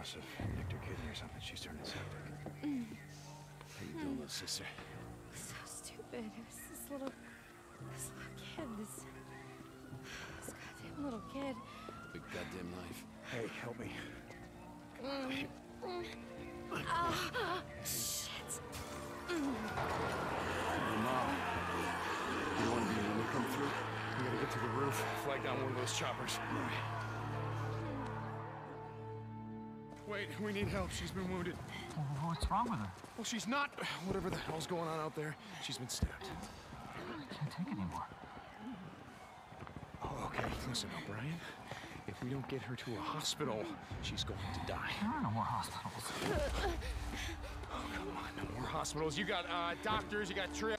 must have nicked her kidney or something. She's turning septic. How you doing, little sister? So stupid. It was this little, this little kid. This, this goddamn little kid. Big goddamn knife. Hey, help me. Ah, shit. Your mom. You want me when we come through? We gotta get to the roof. Flag down one of those choppers. Wait, we need help. She's been wounded. What's wrong with her? Well, she's not. Whatever the hell's going on out there, she's been stabbed. I can't take anymore. Oh, okay. Listen, O'Brien. If we don't get her to a hospital, she's going to die. There are no more hospitals. Oh, come on. No more hospitals. You got uh, doctors. You got tri-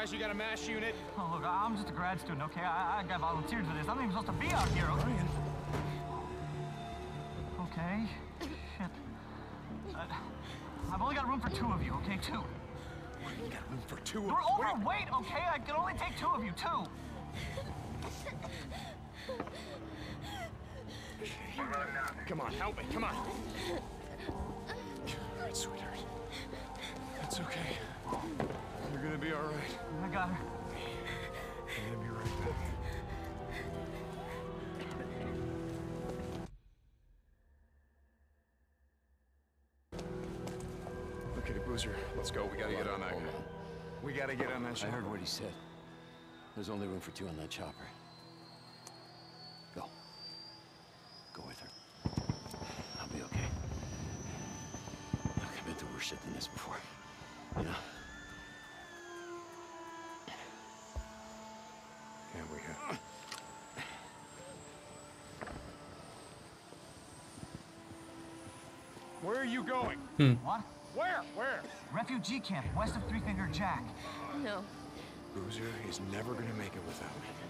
Guys, you got a MASH unit. Oh, look, I'm just a grad student, okay? I, I got volunteered for this. I'm not even supposed to be out here, okay? Brian. Okay. Shit. Uh, I've only got room for two of you, okay? Two. You got room for two You're of Wait. overweight, okay? I can only take two of you, two. Come on, help me. Come on. All right, sweetheart. That's okay. You're gonna be all right. I got her. I'm gonna be right back. Okay, Boozer, let's go. We gotta get on that. Hold on. We gotta get on that I heard what he said. There's only room for two on that chopper. Go. Go with her. I'll be okay. Look, I've been through worse shit than this before. You know? Yeah, we have. Where are you going? Hmm. What? Where? Where? Refugee camp, west of Three Finger Jack. No. Boozer is never gonna make it without me.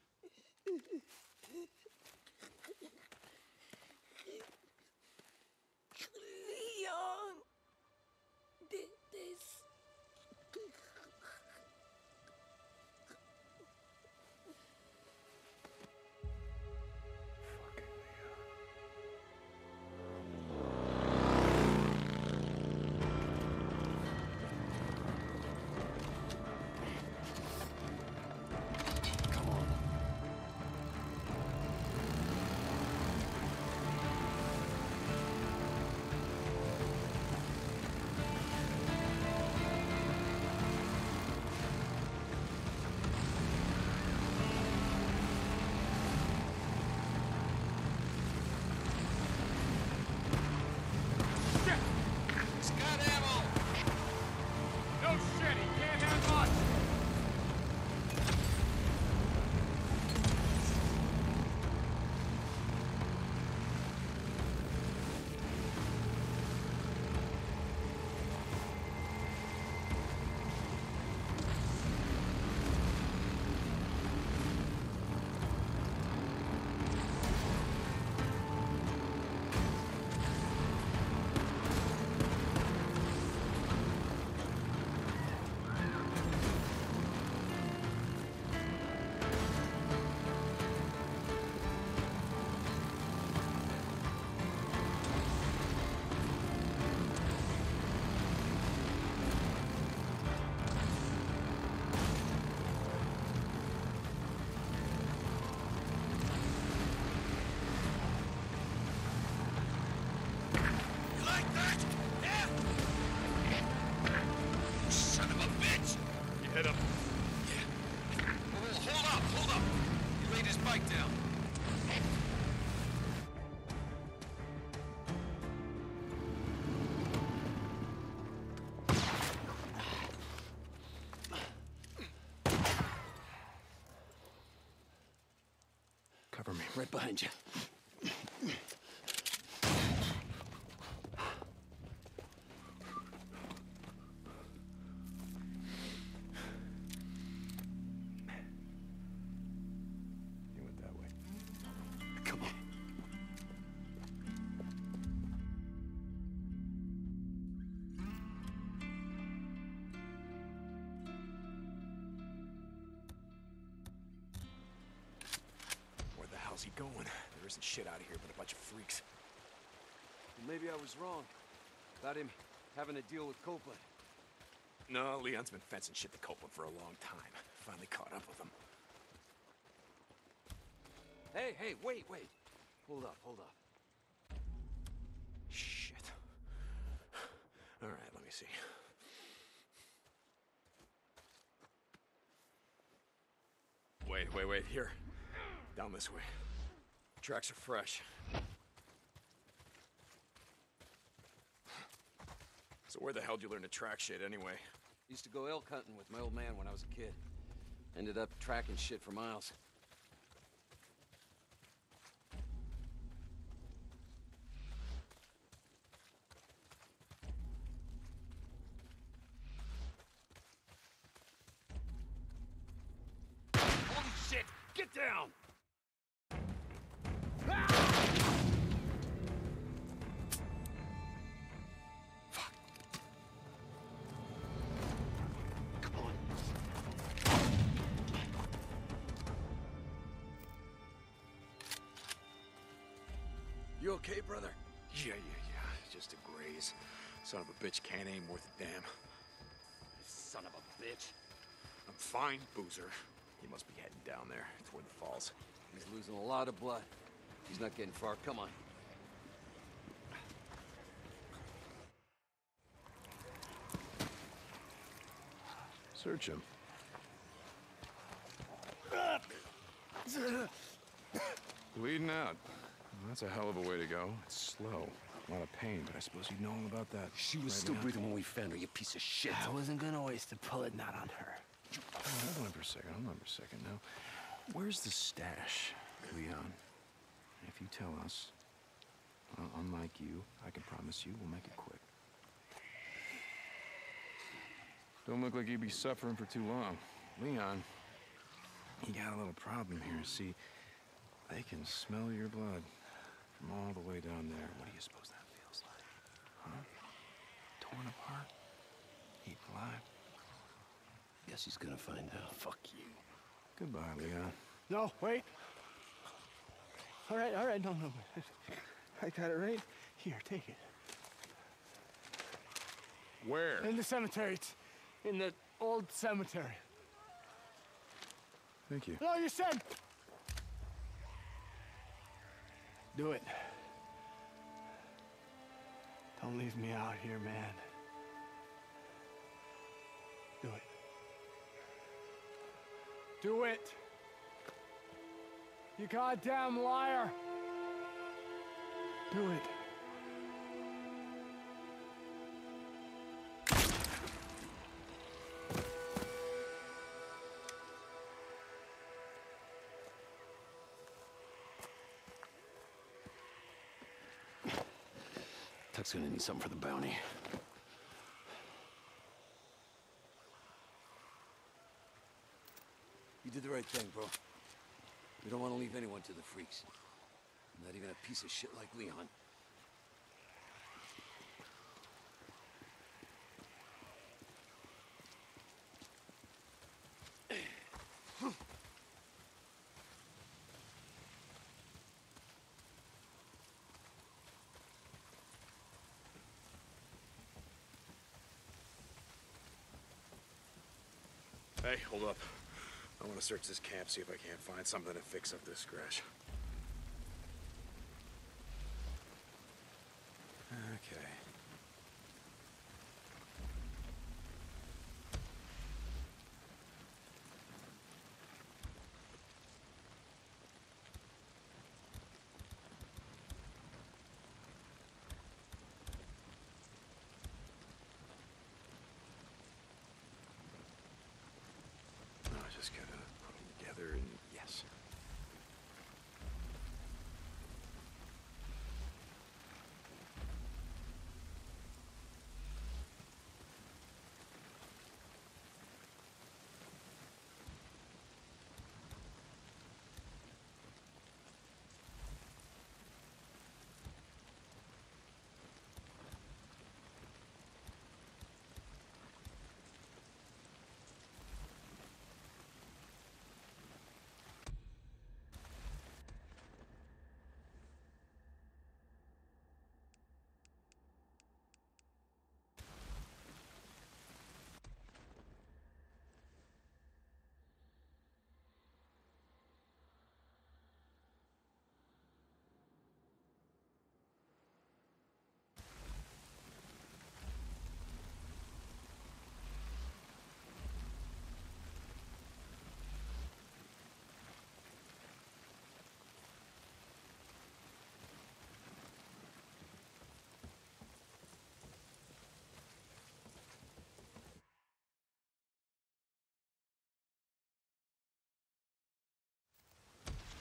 Cover me. Right behind you. Was wrong. About him having to deal with Copeland. No, Leon's been fencing shit to Copeland for a long time. Finally caught up with him. Hey, hey, wait, wait. Hold up, hold up. Shit. All right, let me see. Wait, wait, wait. Here. Down this way. Tracks are fresh. So where the hell would you learn to track shit anyway? Used to go elk hunting with my old man when I was a kid. Ended up tracking shit for miles. Fine, Boozer. He must be heading down there, toward the falls. He's losing a lot of blood. He's not getting far. Come on. Search him. Bleeding out. Well, that's a hell of a way to go. It's slow. A lot of pain, but I suppose you know all about that. She was right still breathing when we found her, you piece of shit. I wasn't gonna waste a bullet not on her. Hold on for a second. For a second now. Where's the stash, Leon? If you tell us, well, unlike you, I can promise you we'll make it quick. Don't look like you'd be suffering for too long. Leon, you got a little problem here. See, they can smell your blood from all the way down there. What do you suppose that feels like? Huh? Torn apart? Eaten alive? Guess he's gonna find out. Fuck you. Goodbye, Leon. No, wait. All right, all right, no, no. I got it right here. Take it. Where? In the cemetery. It's in the old cemetery. Thank you. No, you said. Do it. Don't leave me out here, man. Do it. You goddamn liar. Do it. Tuck's gonna need something for the bounty. You did the right thing, bro. We don't want to leave anyone to the freaks. Not even a piece of shit like Leon. Hey, hold up. I want to search this camp, see if I can't find something to fix up this scratch. Okay. No, I just gotta put them together and yes.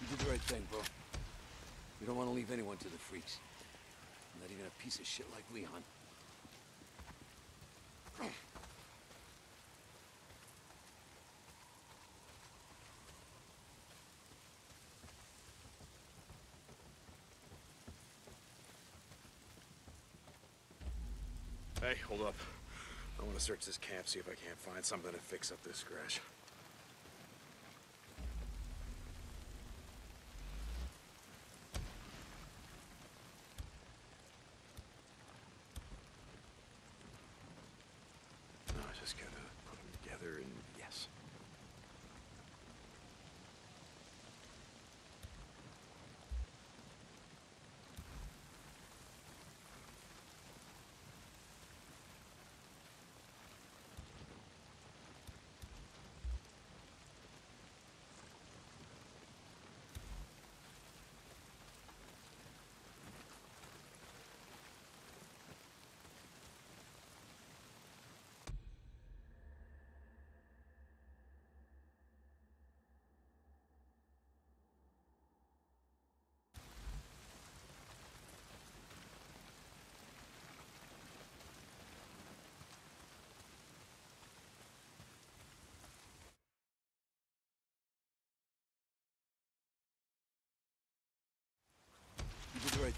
You did the right thing, bro. We don't want to leave anyone to the freaks. Not even a piece of shit like Leon. Hey, hold up. I want to search this camp, see if I can't find something to fix up this scratch.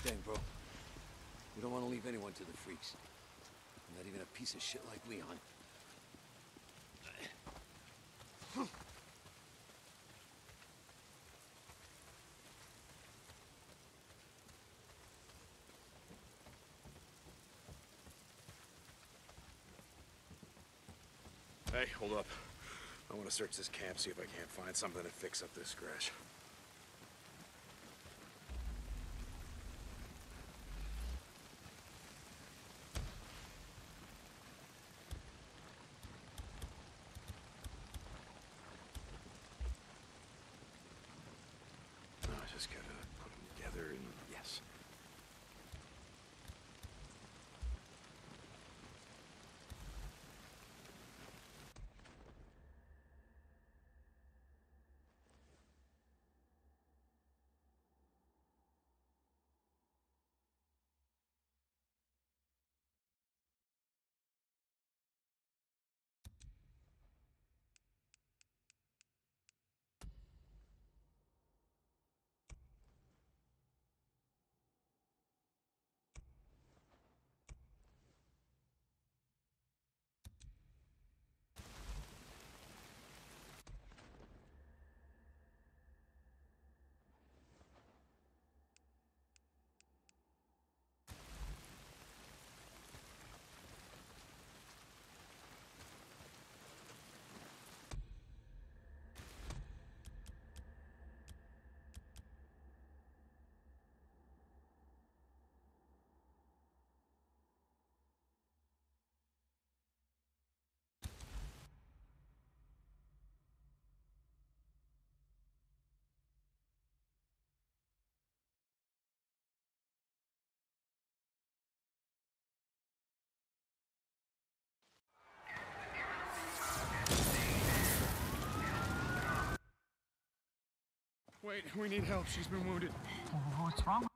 Thing, bro. We don't want to leave anyone to the freaks. Not even a piece of shit like Leon. Hey, hold up. I want to search this camp, see if I can't find something to fix up this scratch. Wait, we need help. She's been wounded. What's wrong?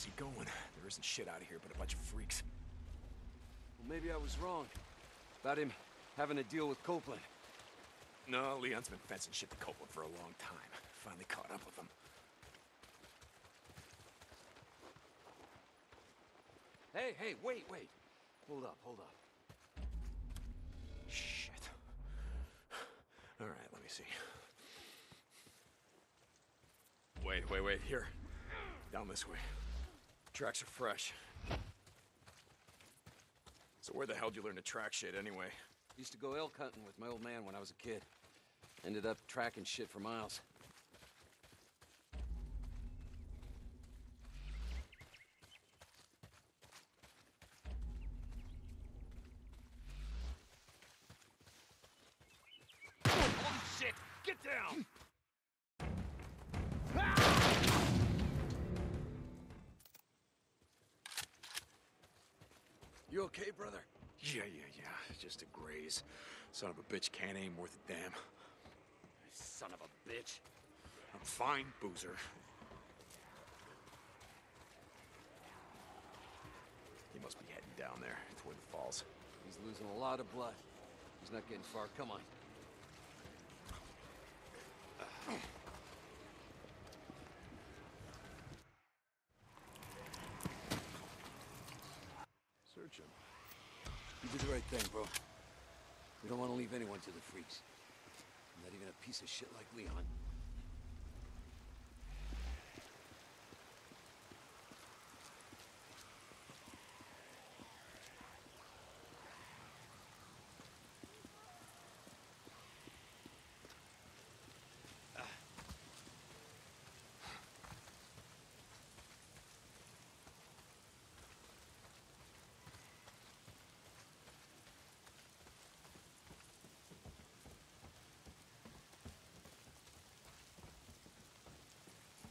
Hell's he going? There isn't shit out of here but a bunch of freaks. Well, maybe I was wrong. About him having a deal with Copeland. No, Leon's been fencing shit to Copeland for a long time. Finally caught up with him. Hey, hey, wait, wait. Hold up, hold up. Shit. All right, let me see. Wait, wait, wait. Here. Down this way. Tracks are fresh. So where the hell did you learn to track shit anyway? Used to go elk hunting with my old man when I was a kid. Ended up tracking shit for miles. Fine, Boozer. He must be heading down there toward the falls. He's losing a lot of blood. He's not getting far. Come on. Search him. You did the right thing, bro. We don't want to leave anyone to the freaks. Not even a piece of shit like Leon.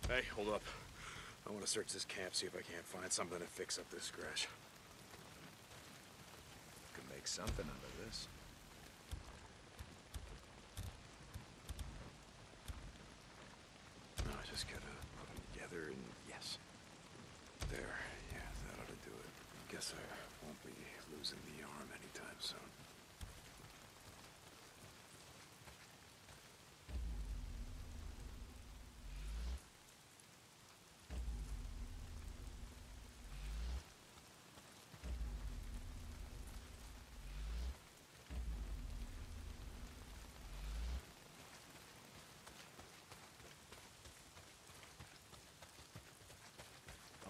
Hey, hold up. I want to search this camp, see if I can't find something to fix up this scratch. Could make something out of this. No, I just gotta put them together and yes. There, yeah, that ought to do it. Guess I won't be losing the arm anytime soon.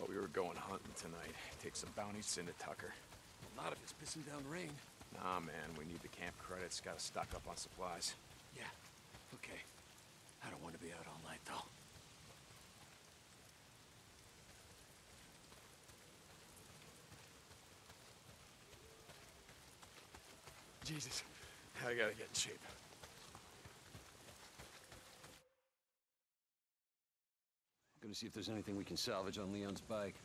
Oh, we were going hunting tonight. Take some bounties into Tucker. A lot of it's pissing down rain. Nah, man, we need the camp credits. Gotta stock up on supplies. Yeah. Okay. I don't want to be out all night, though. Jesus, I gotta get in shape. Gonna see if there's anything we can salvage on Leon's bike.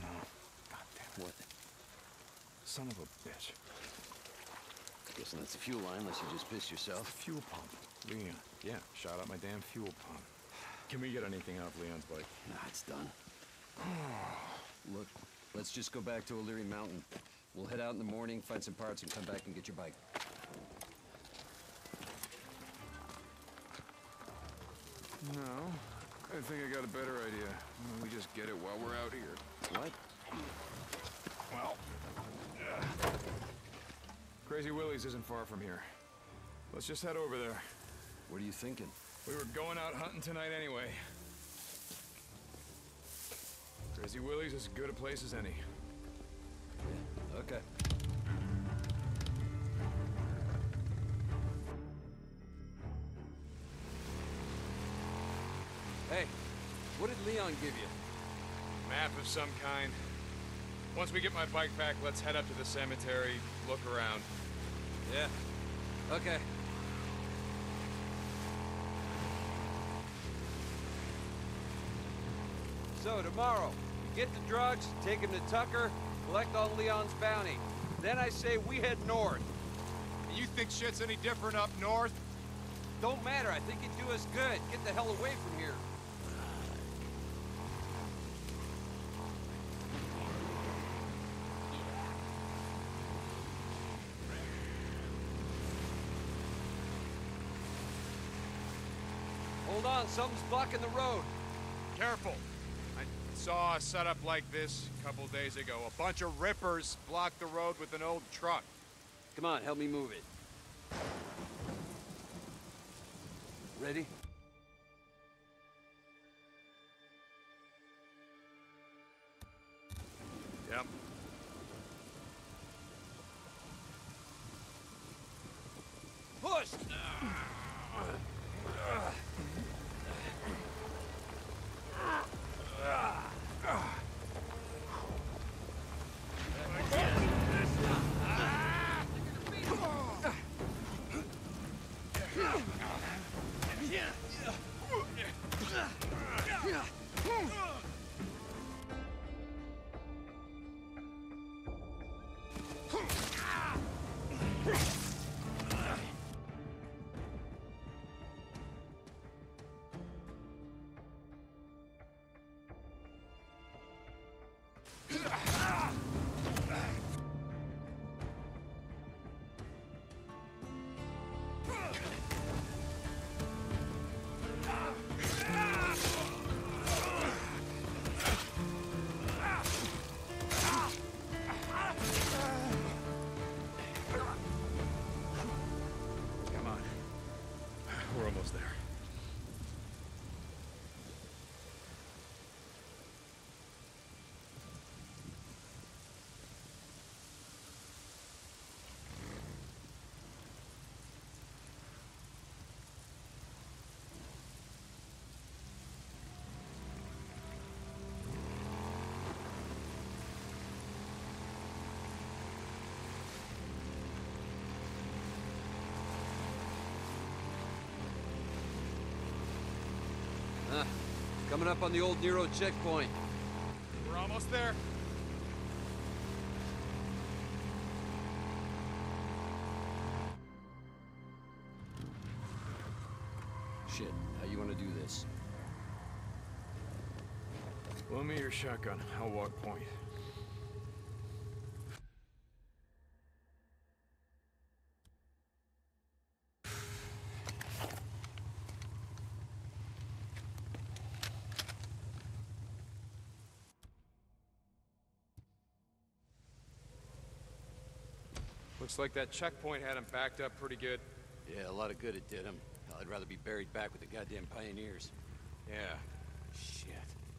No. God damn it. What? Son of a bitch. Guessing that's the fuel line, unless you just pissed yourself. Fuel pump. Leon. Yeah, shot up my damn fuel pump. Can we get anything off Leon's bike? Nah, it's done. Look, let's just go back to O'Leary Mountain. We'll head out in the morning, find some parts, and come back and get your bike. No. I think I got a better idea. We just get it while we're out here. What? Well. uh, Crazy Willie's isn't far from here. Let's just head over there. What are you thinking? We were going out hunting tonight anyway. Crazy Willie's as good a place as any. Okay. Hey, what did Leon give you? Map of some kind. Once we get my bike back, let's head up to the cemetery, look around. Yeah. Okay. So tomorrow, get the drugs, take him to Tucker, collect on Leon's bounty. Then I say we head north. You think shit's any different up north? Don't matter, I think it'd do us good. Get the hell away from here. Hold on, something's blocking the road. Careful. Saw a setup like this a couple days ago. A bunch of rippers blocked the road with an old truck. Come on, help me move it. Ready? Coming up on the old Nero checkpoint. We're almost there. Shit, how you want to do this? Loan me your shotgun. I'll walk point. Looks like that checkpoint had him backed up pretty good. Yeah, a lot of good it did him. I'd rather be buried back with the goddamn pioneers. Yeah. Shit,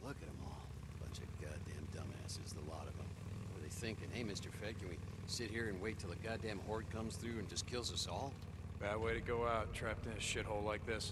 look at them all. Bunch of goddamn dumbasses, the lot of them. What are they thinking? Hey, Mr. Fed, can we sit here and wait till a goddamn horde comes through and just kills us all? Bad way to go out, trapped in a shithole like this.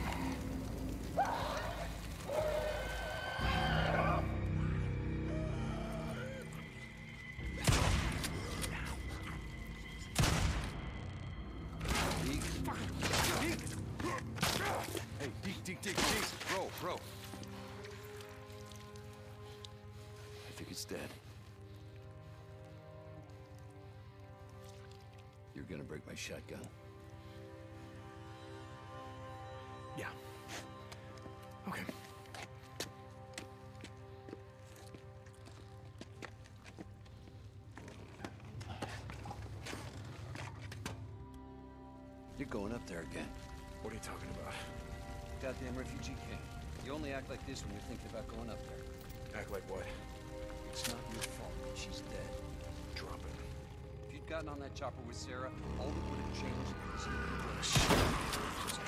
I think it's dead. You're gonna break my shotgun. Yeah. Okay. You're going up there again. What are you talking about? Goddamn refugee camp. You only act like this when you're thinking about going up there. Act like what? She's dead. Drop it. If you'd gotten on that chopper with Sarah, all that would have changed is you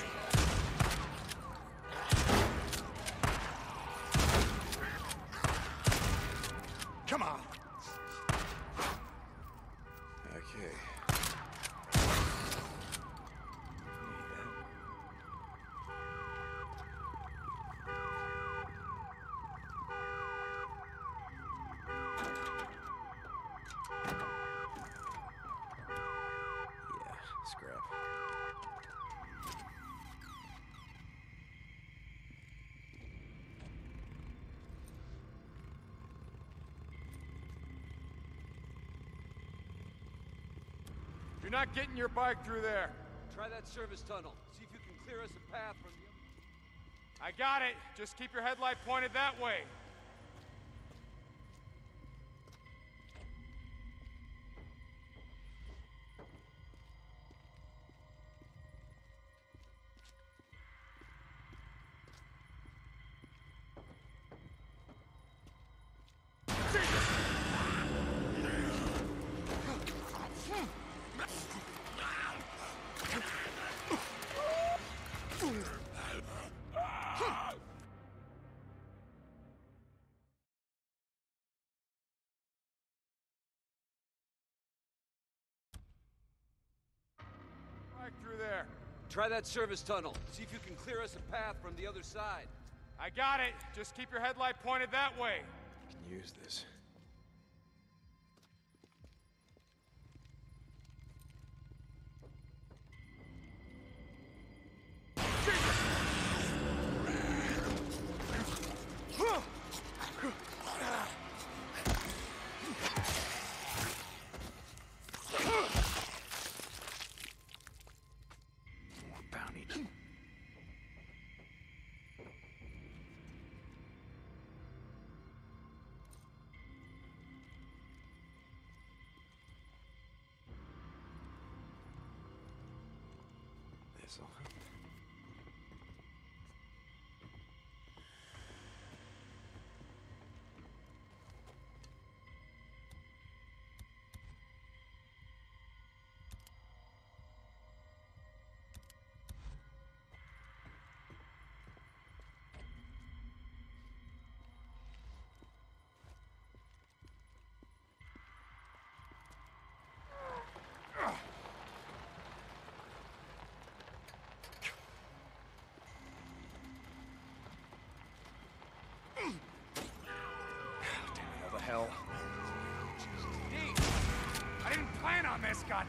not getting your bike through there. Try that service tunnel. See if you can clear us a path from the... I got it. Just keep your headlight pointed that way. Try that service tunnel. See if you can clear us a path from the other side. I got it. Just keep your headlight pointed that way. You Can use this. Hell? I didn't plan on this, God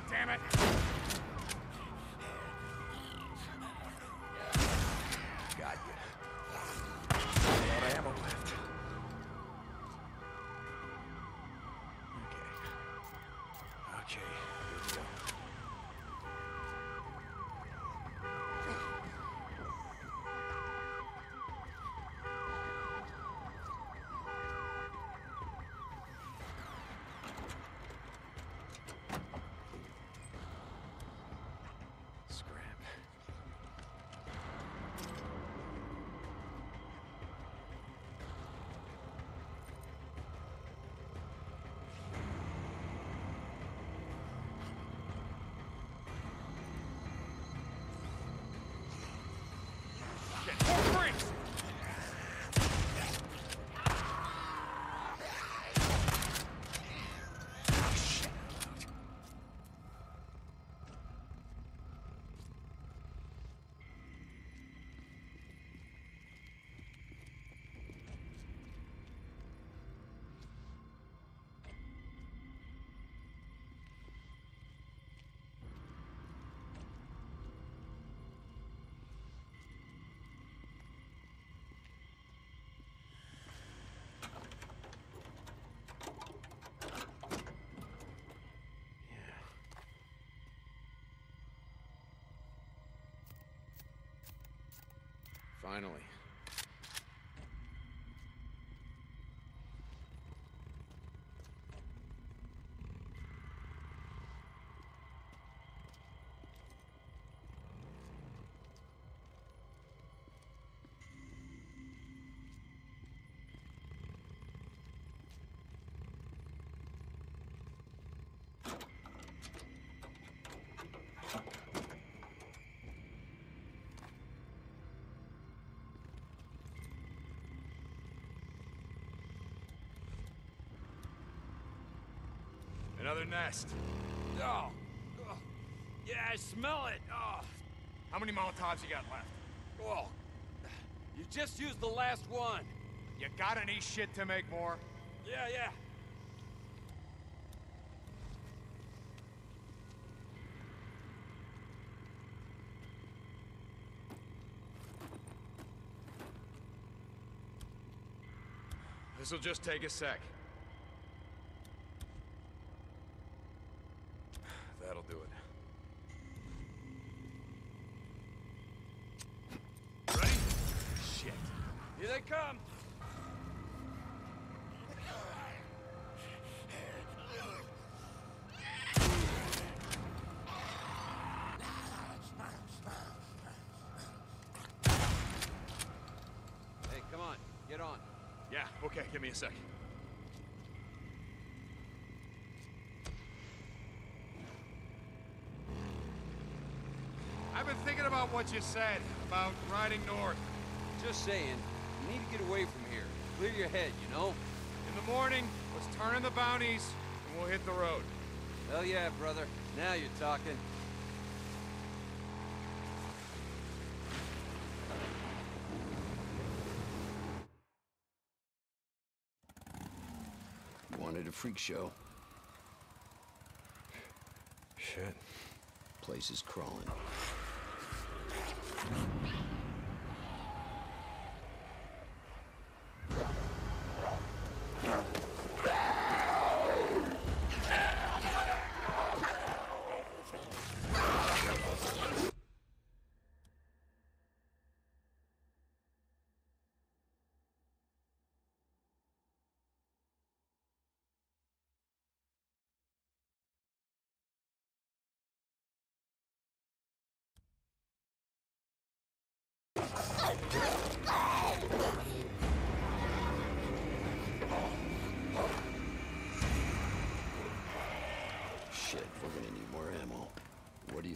Finally. Another nest. Oh. oh. Yeah, I smell it. Oh. How many Molotovs you got left? Oh. You just used the last one. You got any shit to make more? Yeah, yeah. This'll just take a sec. That'll do it. Ready? Shit. Here they come. Hey, come on. Get on. Yeah, okay, give me a sec. I've been thinking about what you said about riding north. Just saying, you need to get away from here. Clear your head, you know? In the morning, let's turn in the bounties, and we'll hit the road. Hell yeah, brother. Now you're talking. Wanted a freak show. Shit. Place is crawling. Shit, we're gonna need more ammo. What are you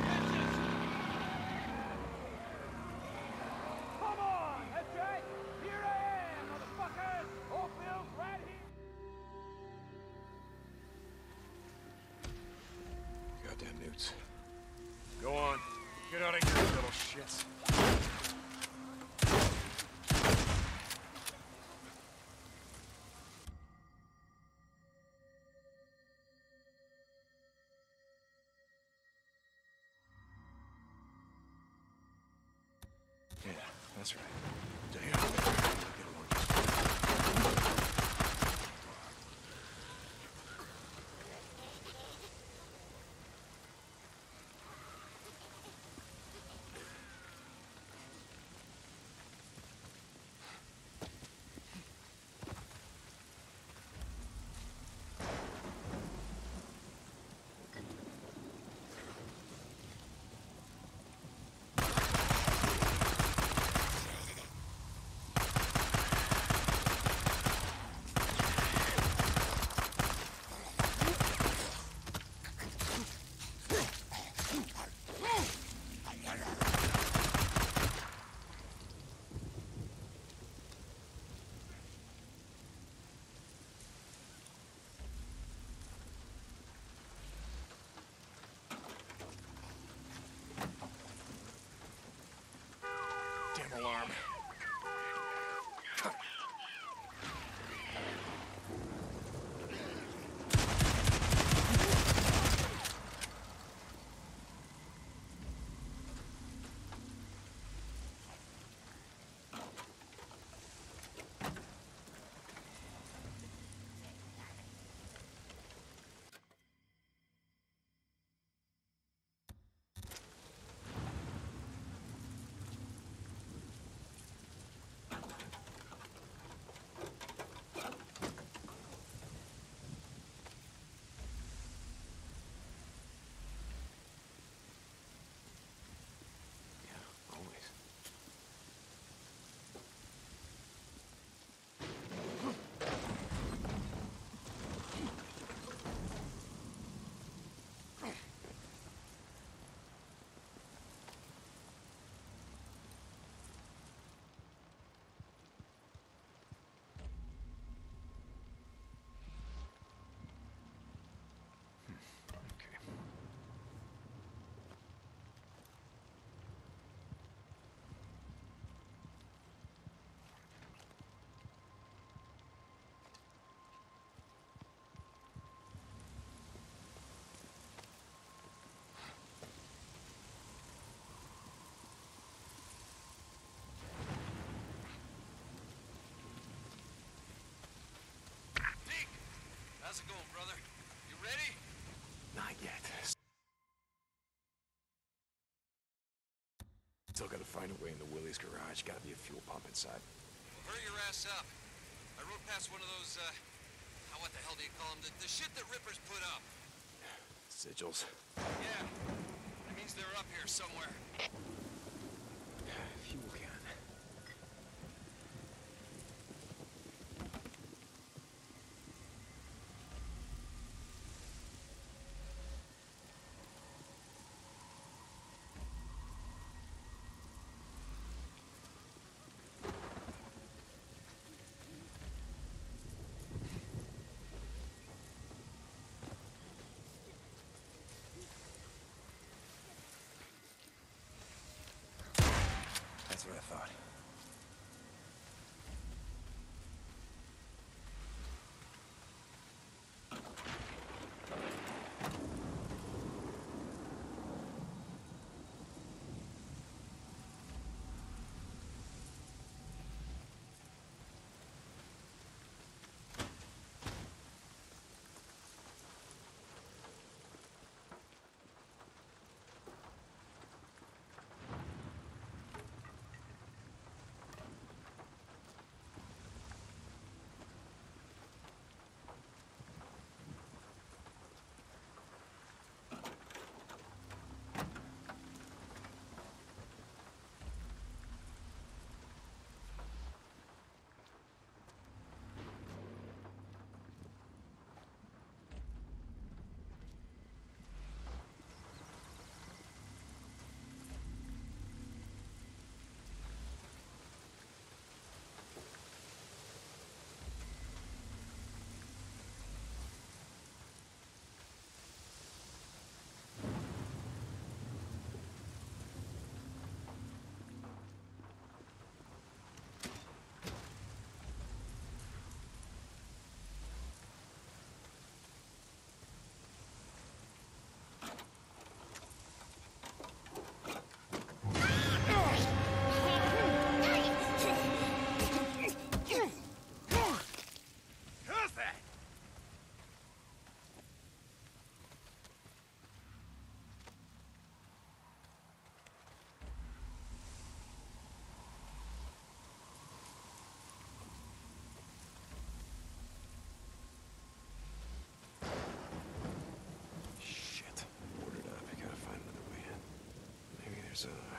How's it going, brother? You ready? Not yet. Still gotta find a way in the Willie's garage. Gotta be a fuel pump inside. Well, hurry your ass up. I rode past one of those, uh, how, what the hell do you call them? The, the shit that Rippers put up. Sigils. Yeah. That means they're up here somewhere. Maybe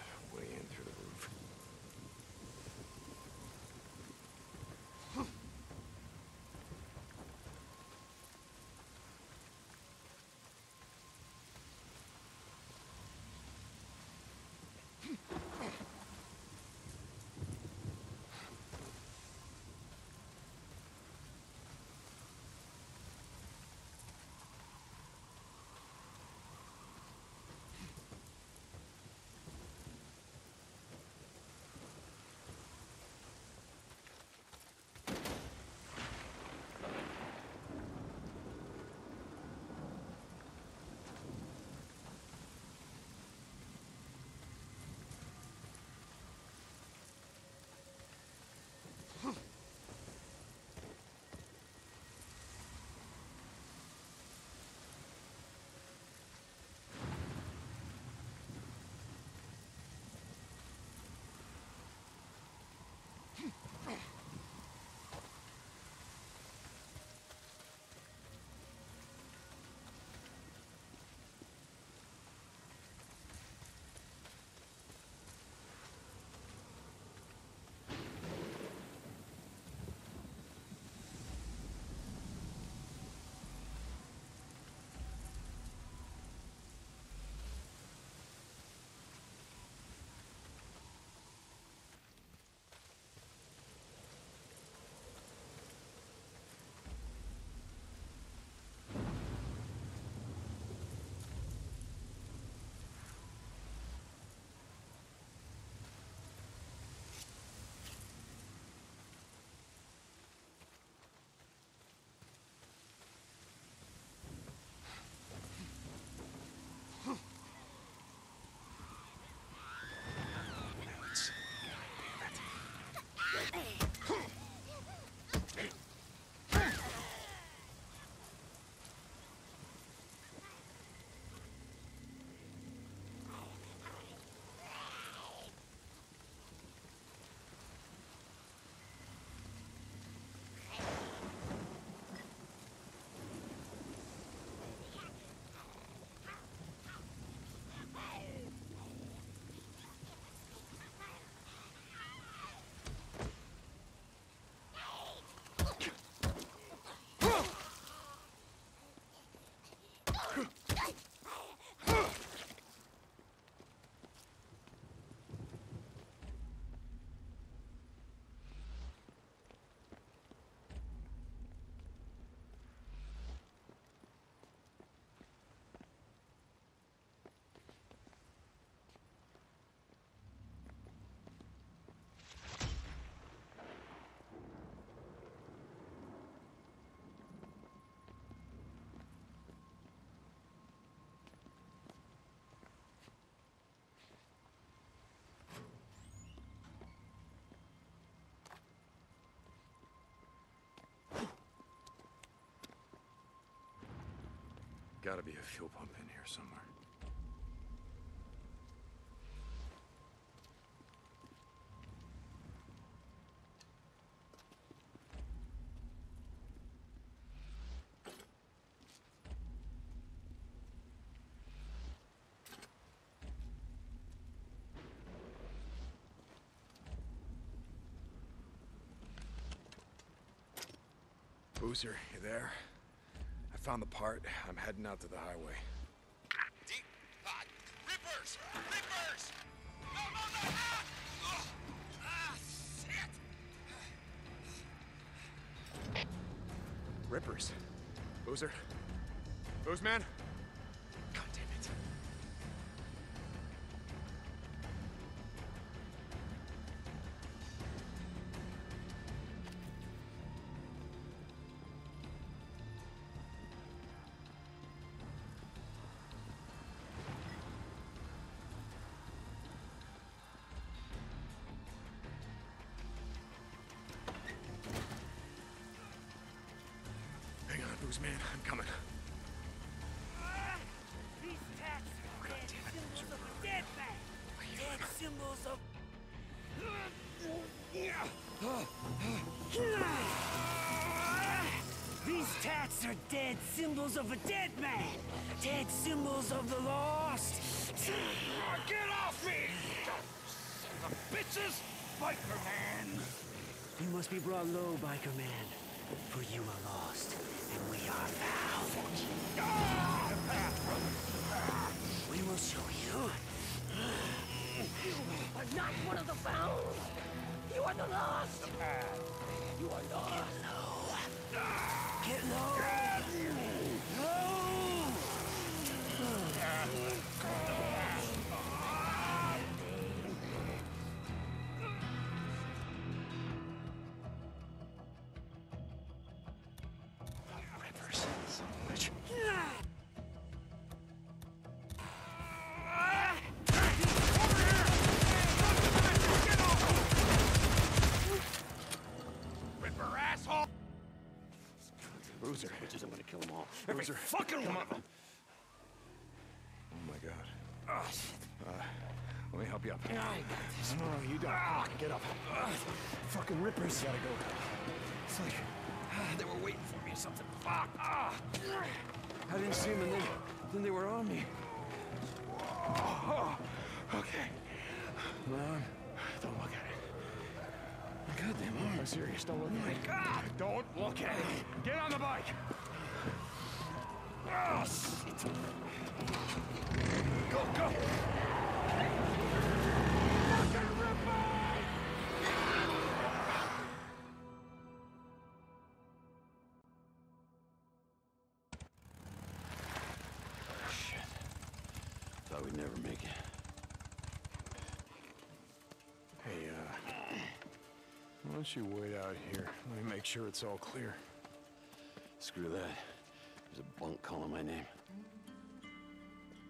gotta be a fuel pump in here somewhere. Boozer, you there? Found the part. I'm heading out to the highway. D. Uh, Rippers! Rippers! No, no, no! Ah! Ugh! Ah, shit! Rippers. Boozer. Booze are dead symbols of a dead man. Dead symbols of the lost. Get off me! Son of bitches! Biker man! You must be brought low, biker man. For you are lost, and we are found. We will show you. You are not one of the found. You are the lost. You are lost. Get low. Get low. Low. Every Boozer, fucking one of them. Oh my god. Oh, shit. Let me help you up. I got this. No, no, you don't. On, get up. Fucking rippers. You Gotta go. It's like ah, they were waiting for me or something. Fuck. Ah. I didn't see them and then, then they were on me. Oh, okay. Arm. Don't look at it. Goddamn arm. I'm serious. Don't look Oh at my it. God. Don't look at it. Get on the bike. Oh, shit. Go, go. Shit. Thought we'd never make it. Hey, uh, why don't you wait out here? Let me make sure it's all clear. Screw that. There's a bunk calling my name.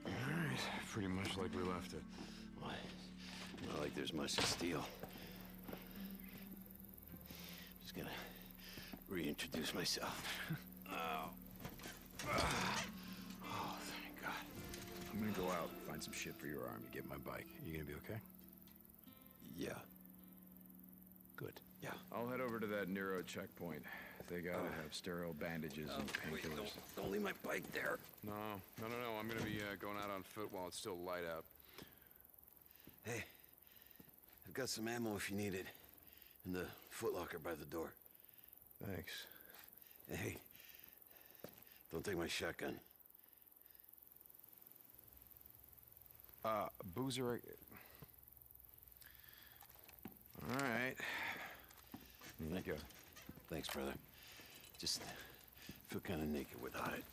All right, pretty much like we left it. Why? Not like there's much to steal. Just gonna reintroduce myself. oh. oh, thank God. I'm gonna go out, and find some shit for your arm. You get my bike. You gonna be okay? Yeah. Good. Yeah. I'll head over to that Nero checkpoint. They gotta have sterile bandages and painkillers. don't, don't leave my bike there. No, no, no, no. I'm gonna be uh, going out on foot while it's still light out. Hey, I've got some ammo if you need it. In the footlocker by the door. Thanks. Hey, don't take my shotgun. Uh, Boozer. I- All right. Here you go. Thanks, brother. Just feel kind of naked without it.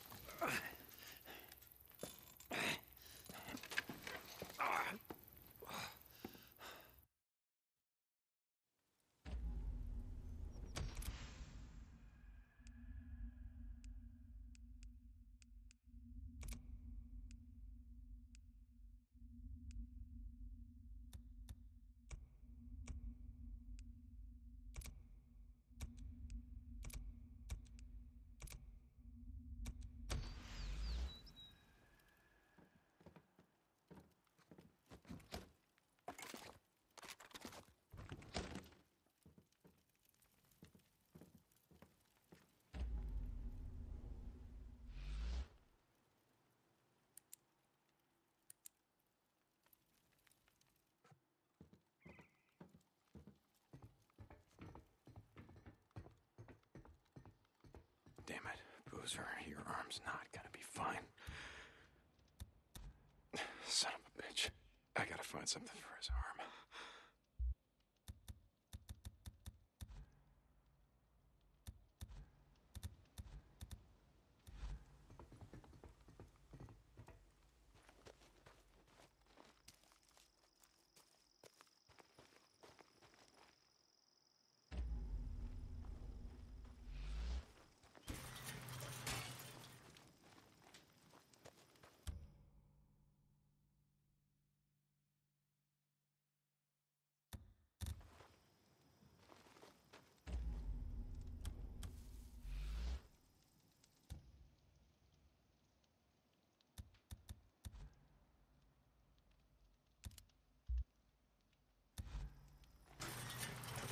Arm's not gonna be fine. Son of a bitch. I gotta find something for his arm.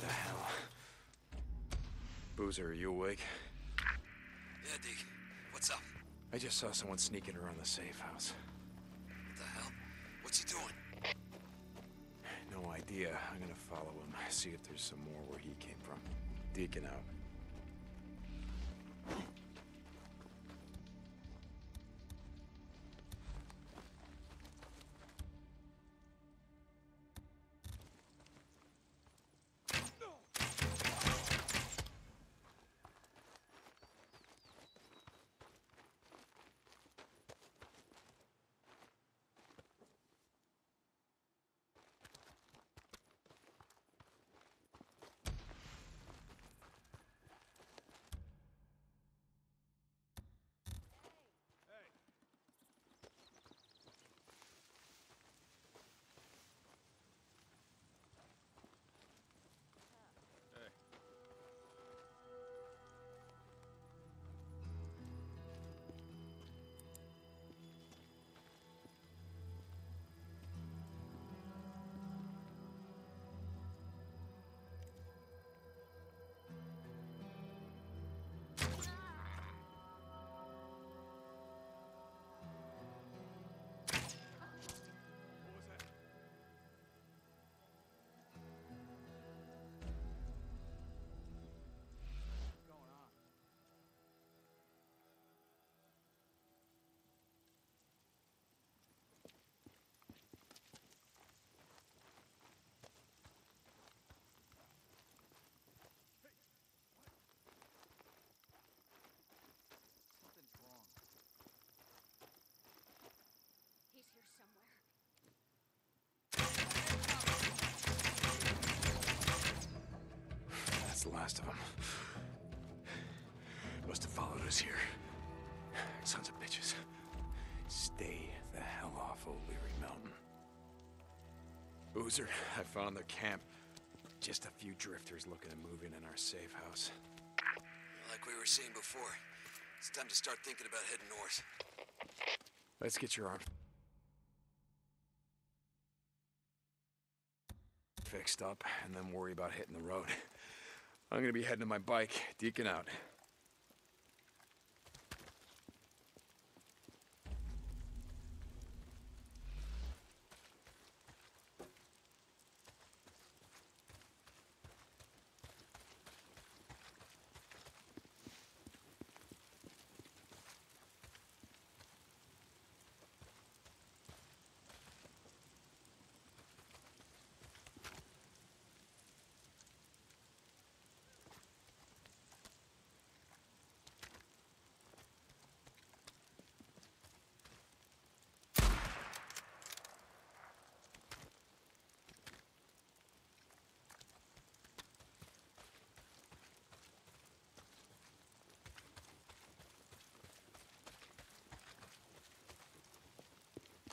What the hell? Boozer, are you awake? Yeah, Deke. What's up? I just saw someone sneaking around the safe house. What the hell? What's he doing? No idea. I'm gonna follow him, see if there's some more where he came from. Deacon out. The last of them. Must have followed us here. Sons of bitches. Stay the hell off O'Leary Mountain. Boozer, I found their camp. Just a few drifters looking to move in in our safe house. Like we were saying before, it's time to start thinking about heading north. Let's get your arm fixed up and then worry about hitting the road. I'm gonna be heading to my bike. Deacon out.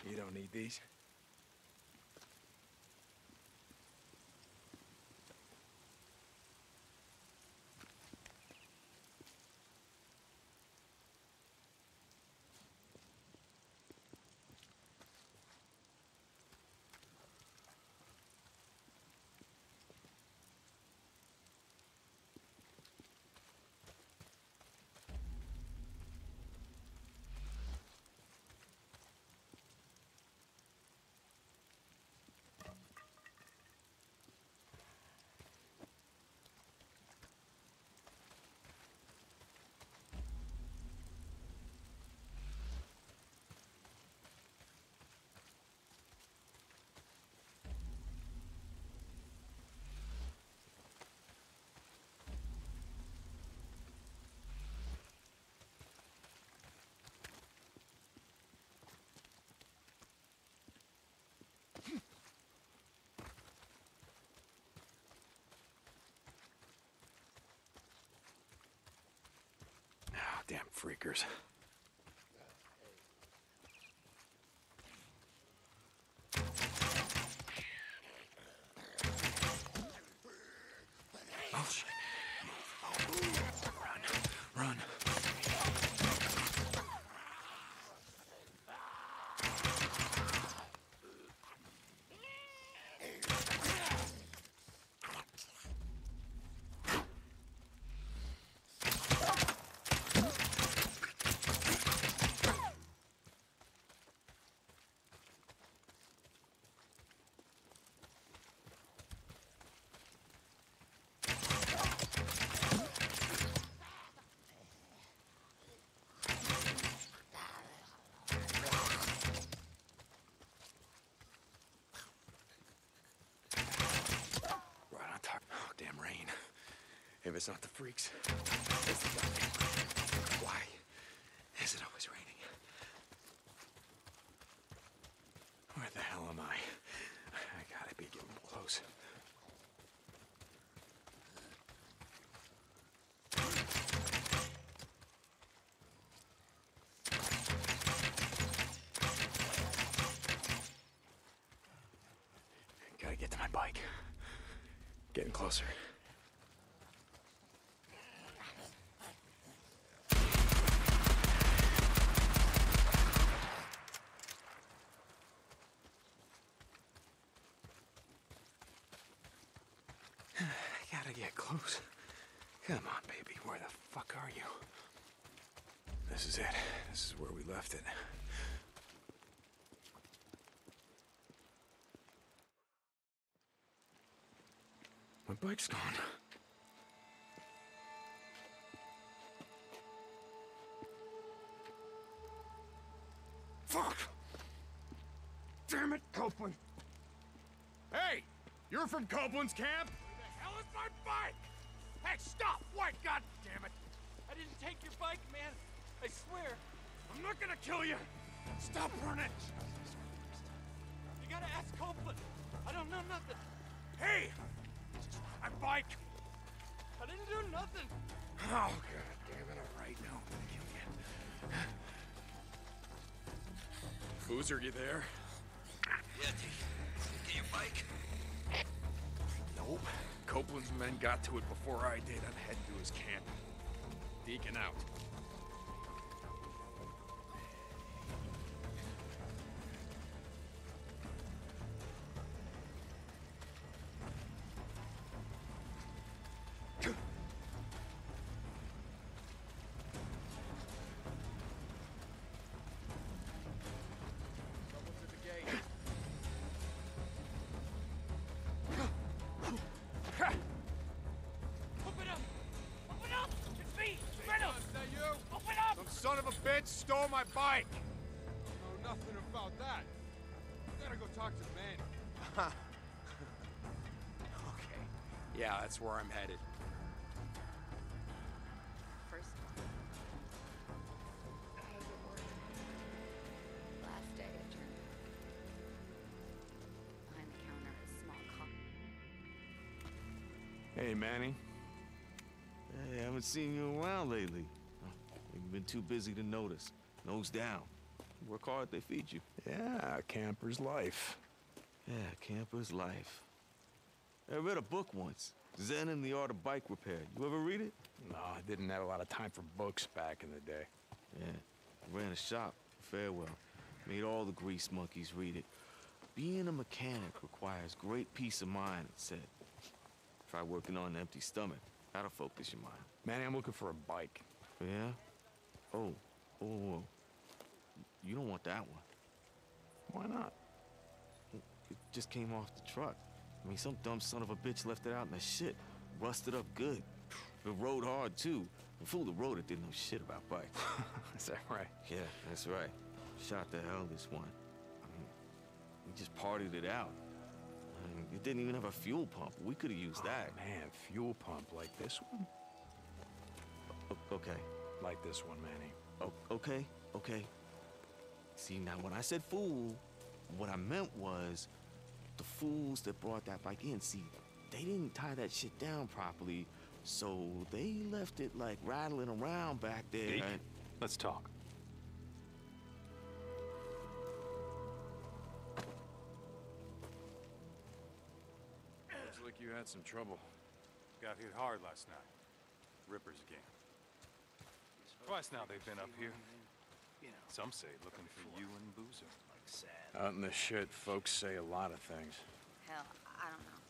You don't need these? freakers. If it's not the freaks. Why is it always raining? Where the hell am I? I gotta be getting close. Gotta get to my bike. Getting closer. I gotta get close. Come on, baby. Where the fuck are you? This is it. This is where we left it. My bike's gone. Fuck! Damn it, Copeland! Hey! You're from Copeland's camp? Where the hell is my bike? Stop! What? God damn it! I didn't take your bike, man. I swear. I'm not gonna kill you. Stop running. You gotta ask Copeland. I don't know nothing. Hey! My bike! I didn't do nothing. Oh, god damn it. All right, now I'm gonna kill you. Boozer, you there? Yeah, get your bike? Nope. Copeland's men got to it before I did. I'm heading to his camp. Deacon out. Son of a bitch stole my bike! Know nothing about that. You Gotta go talk to Manny. okay. Yeah, that's where I'm headed. First one. I was work. Last day at journey. Behind the counter, a small car. Hey, Manny. Hey, I haven't seen you in a while You've been too busy to notice. Nose down. Work hard, they feed you. Yeah, camper's life. Yeah, camper's life. I read a book once, Zen and the Art of Bike Repair. You ever read it? No, I didn't have a lot of time for books back in the day. Yeah, I ran a shop, Farewell. Made all the grease monkeys read it. Being a mechanic requires great peace of mind, it said. Try working on an empty stomach. That'll focus your mind. Manny, I'm looking for a bike. Yeah? Oh, oh, oh. You don't want that one. Why not? It just came off the truck. I mean, some dumb son of a bitch left it out in the shit. Rusted up good. It rode hard, too. The fool that rode it didn't know shit about bikes. Is that right? yeah, that's right. Shot the hell this one. I mean, we just partied it out. I mean, it didn't even have a fuel pump. We could have used oh, that. Oh, man, fuel pump like this one? O- okay. Like this one, Manny. O- okay, okay. See, now when I said fool, what I meant was the fools that brought that bike in. See, they didn't tie that shit down properly, so they left it like rattling around back there. Deke? and- Let's talk. Looks like you had some trouble. Got hit hard last night. Rippers again. Twice now they've been up here. Some say looking for you and Boozer. Out in the shit, folks say a lot of things. Hell, I don't know.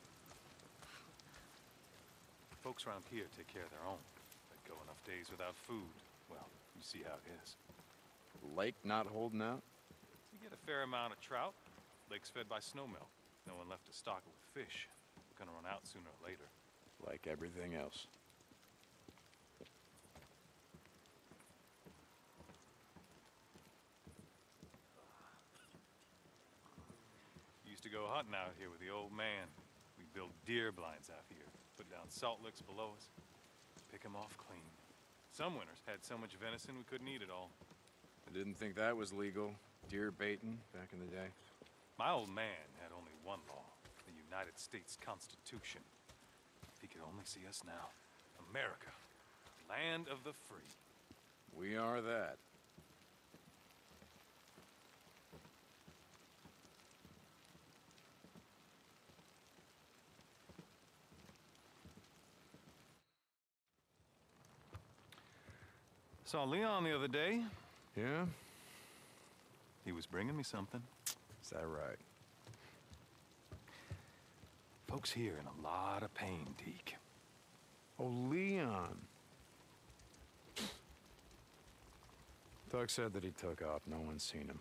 Folks around here take care of their own. They go enough days without food. Well, you see how it is. Lake not holding out? You get a fair amount of trout. Lake's fed by snowmelt. No one left to stock it with fish. Gonna run out sooner or later. Like everything else. To go hunting out here with the old man. We built deer blinds out here, put down salt licks below us, pick 'em off clean. Some winters had so much venison we couldn't eat it all. I didn't think that was legal. Deer baiting back in the day. My old man had only one law, the United States Constitution. If he could only see us now. America, land of the free. We are that. Saw Leon the other day. Yeah? He was bringing me something. Is that right? Folks here in a lot of pain, Deke. Oh, Leon. Doug said that he took off. No one's seen him.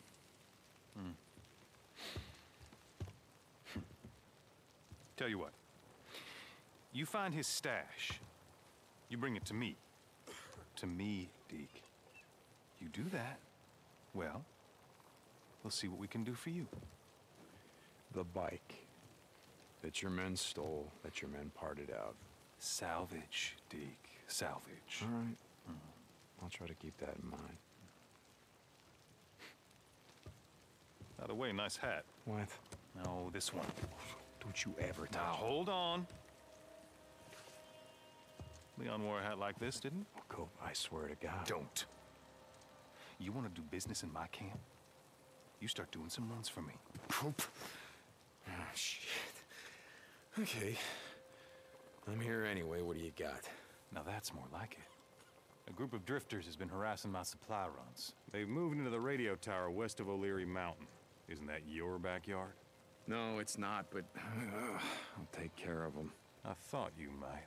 Hmm. Tell you what. You find his stash. You bring it to me. To me, Deke. You do that, well, we'll see what we can do for you. The bike that your men stole, that your men parted out. Salvage, Deke. Salvage. All right. I'll try to keep that in mind. By the way, nice hat. What? No, this one. Don't you ever Now, hold on. Leon wore a hat like this, didn't he? Go, I swear to God. Don't. You want to do business in my camp? You start doing some runs for me. Poop. Oh, shit. Okay. I'm here anyway. What do you got? Now that's more like it. A group of drifters has been harassing my supply runs. They've moved into the radio tower west of O'Leary Mountain. Isn't that your backyard? No, it's not, but I'll take care of them. I thought you might.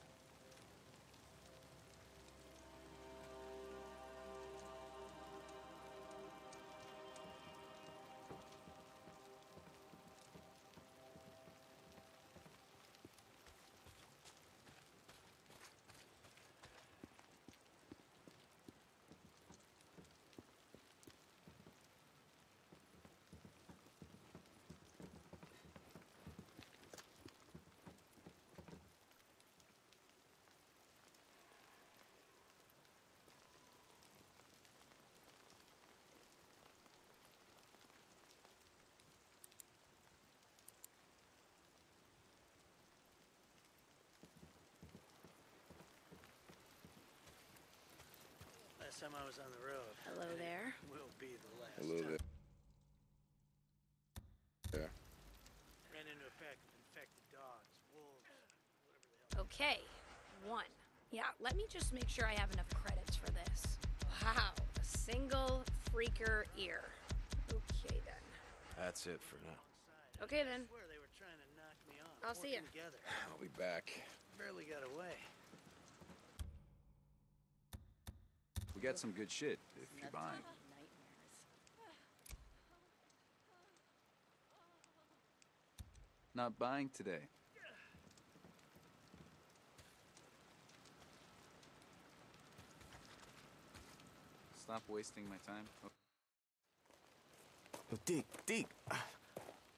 Last time I was on the road. Hello there. Will be the last Hello time. there. Yeah. Ran into a pack of infected dogs, wolves, whatever the hell. Okay, one. Yeah, let me just make sure I have enough credits for this. Wow, a single freaker ear. Okay then. That's it for now. Okay then. I swear they were trying to knock me off. I'll see you. Together. I'll be back. Barely got away. We got some good shit if you're buying. Not buying today. Stop wasting my time. Oh, Yo, Dick, Dick, uh,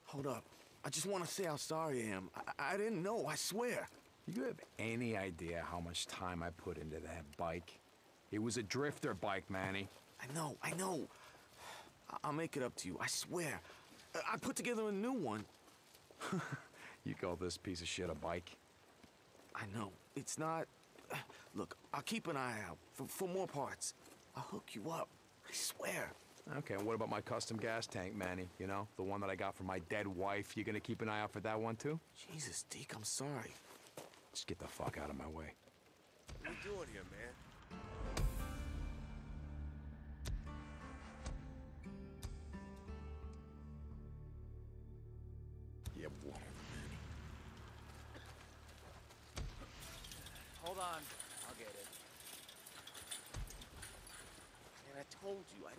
hold up. I just want to say how sorry I am. I, I didn't know, I swear. You have any idea how much time I put into that bike? It was a drifter bike, Manny. I know, I know. I- I'll make it up to you, I swear. I, I put together a new one. You call this piece of shit a bike? I know. It's not. Look, I'll keep an eye out for, for more parts. I'll hook you up. I swear. Okay, and what about my custom gas tank, Manny? You know, the one that I got for my dead wife. You gonna keep an eye out for that one too? Jesus, Deke, I'm sorry. Just get the fuck out of my way. What are you doing here, man? On. I'll get it. Man, I told you. I...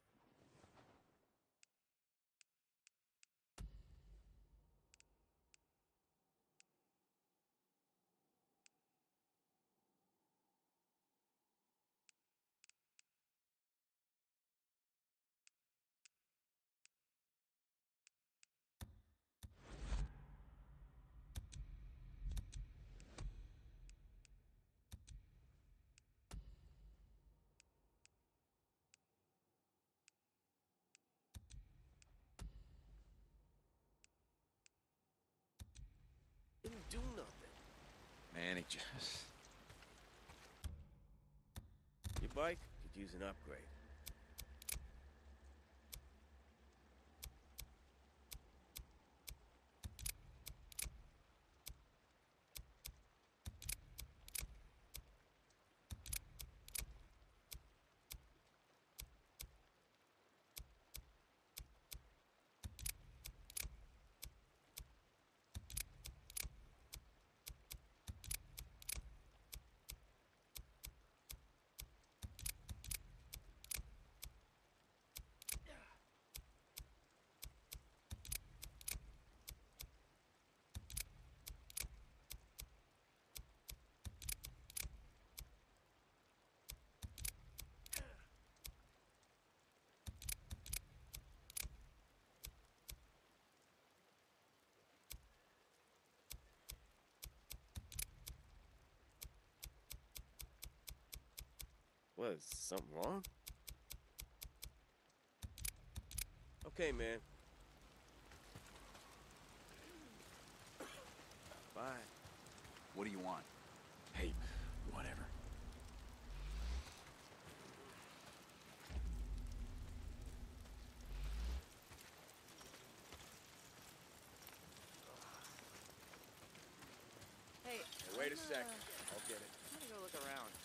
Didn't do nothing. Your bike could use an upgrade. What, is something wrong? Okay, man. Bye. What do you want? Hey, whatever. Hey, Hey, wait a I'm, sec. uh, I'll get it. I'm gonna go look around.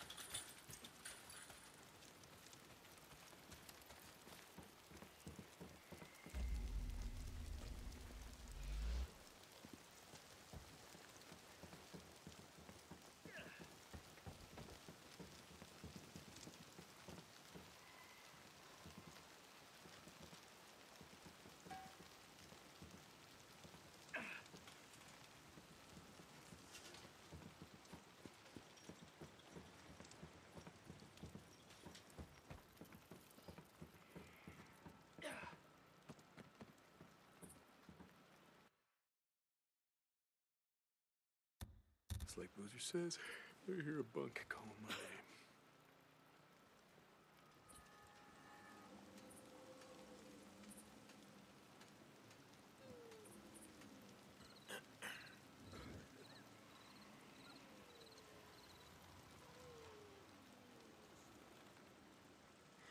Like Boozer says, I hear a bunk calling my name.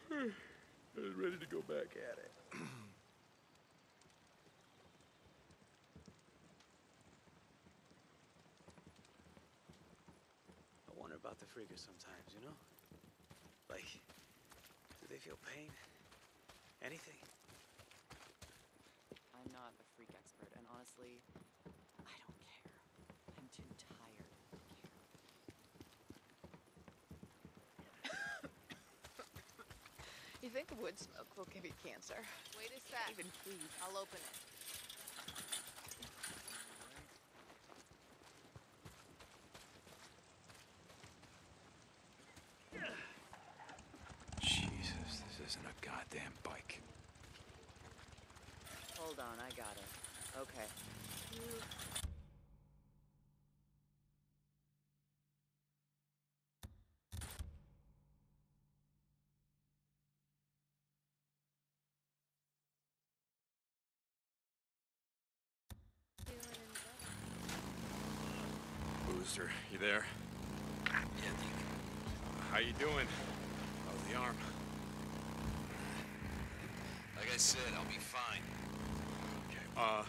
Hmm. I was ready to go back at it. I wonder about the sometimes, you know? Like, do they feel pain? Anything? I'm not a freak expert, and honestly, I don't care. I'm too tired to care. You think wood smoke will give you cancer? Wait a sec. Even please. I'll open it. Jesus, this isn't a goddamn bike. Hold on, I got it. Okay. You... You there? Yeah, Deke. How you doing? How's the arm? Like I said, I'll be fine. Okay. Uh,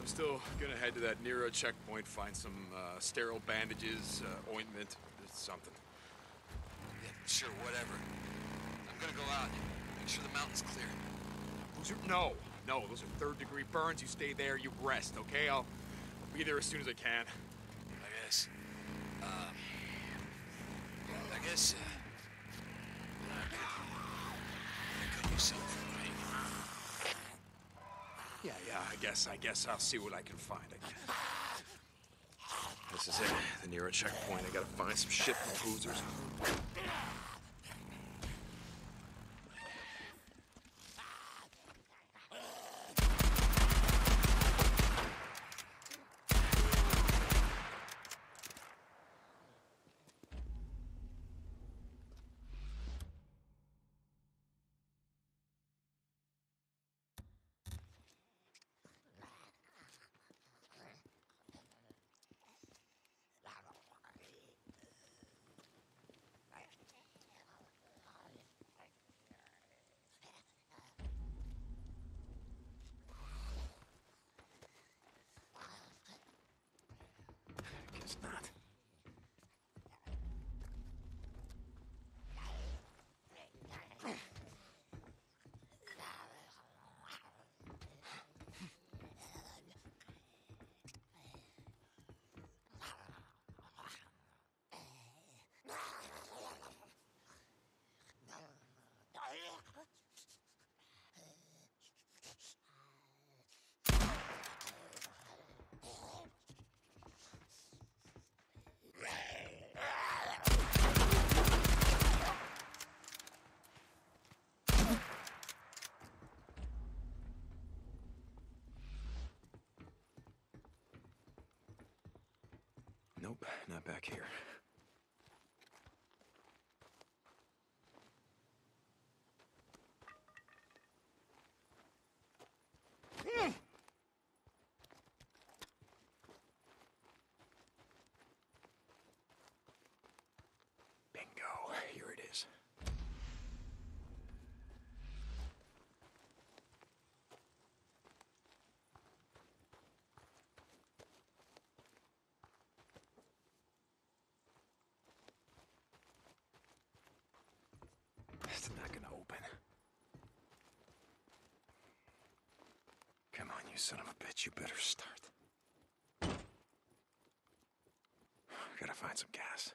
I'm still gonna head to that NERO checkpoint, find some uh, sterile bandages, uh, ointment, something. Yeah, sure, whatever. I'm gonna go out. Make sure the mountain's clear. Those are no, no. Those are third degree burns. You stay there. You rest. Okay. I'll be there as soon as I can. I guess. Uh, yeah? Yeah. I guess. I guess I'll see what I can find. I. This is it. The NERO checkpoint. I gotta find some shit from Boozers. Guess not. Nope, not back here. Bingo, here it is. It's not gonna open. Come on, you son of a bitch, you better start. I Gotta find some gas.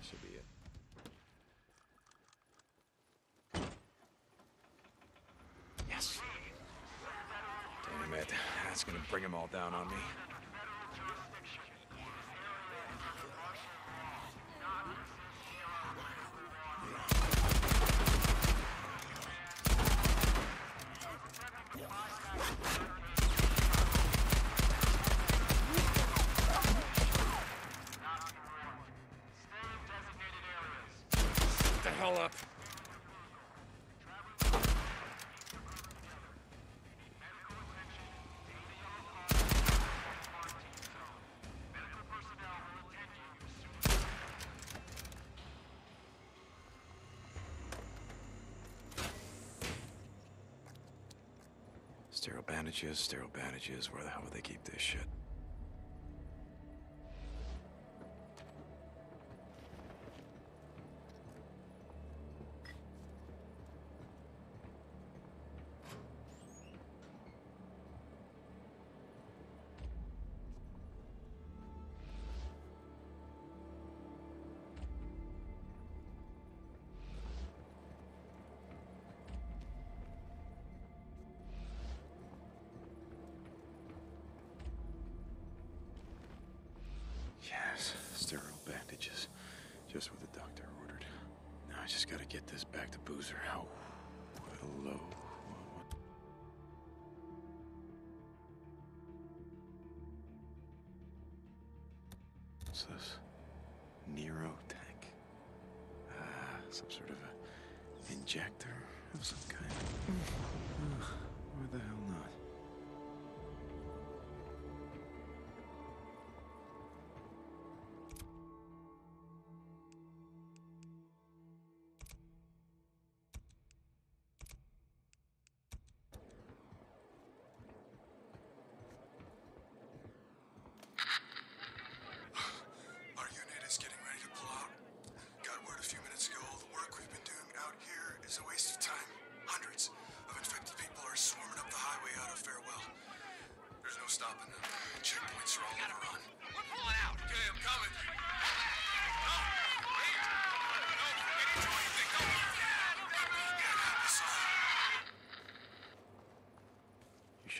that should be it. Yes. Damn it. That's gonna bring them all down on me. Sterile bandages, sterile bandages. Where the hell would they keep this shit? Just what the doctor ordered. Now I just gotta get this back to Boozer. How? Hello.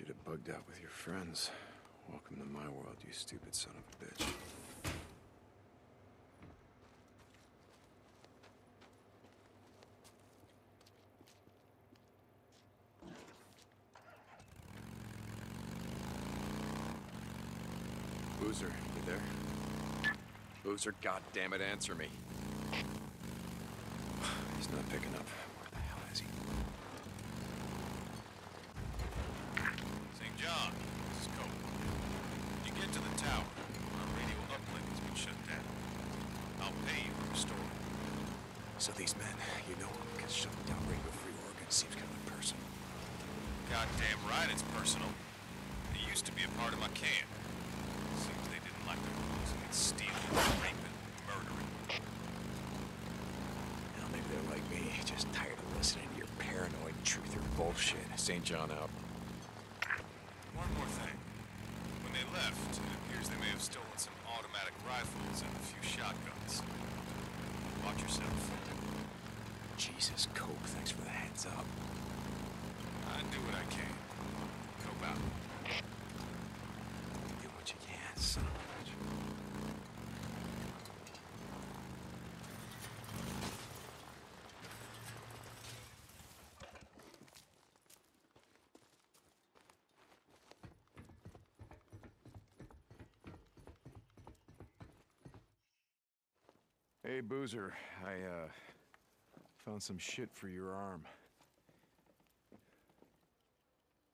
Should have bugged out with your friends. Welcome to my world, you stupid son of a bitch. Boozer, you there? Boozer, goddammit, answer me. He's not picking up. Where the hell is he? St. John, this is Cope. When you get to the tower, our radio uplink has been shut down. I'll pay you to restore it. So these men, you know them, because shutting down Radio Free Oregon seems kind of personal. Goddamn right it's personal. They used to be a part of my camp. Seems they didn't like the rules and it's stealing, raping, murdering. Well, maybe they're like me, just tired of listening to your paranoid truther bullshit. St. John out. One more thing. When they left, it appears they may have stolen some automatic rifles and a few shotguns. Watch yourself. Jesus, Cope, thanks for the heads up. I do what I can. Cope out. Do what you can, son of a bitch. Hey, Boozer. I, uh, found some shit for your arm.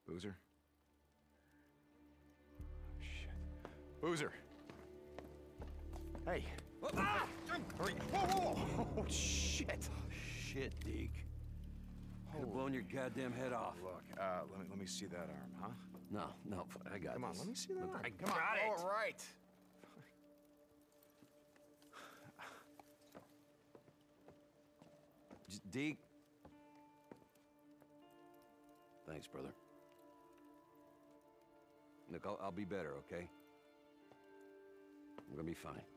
Boozer? Oh, shit. Boozer! Hey! Ah! Hurry! Whoa, whoa, whoa! Oh, shit! Shit, Deke. Could have blown your goddamn head off. Look, uh, let me, let me see that arm, huh? No, no, I got Come on, this. let me see that arm. I Come on, got it. all right. I'm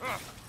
gonna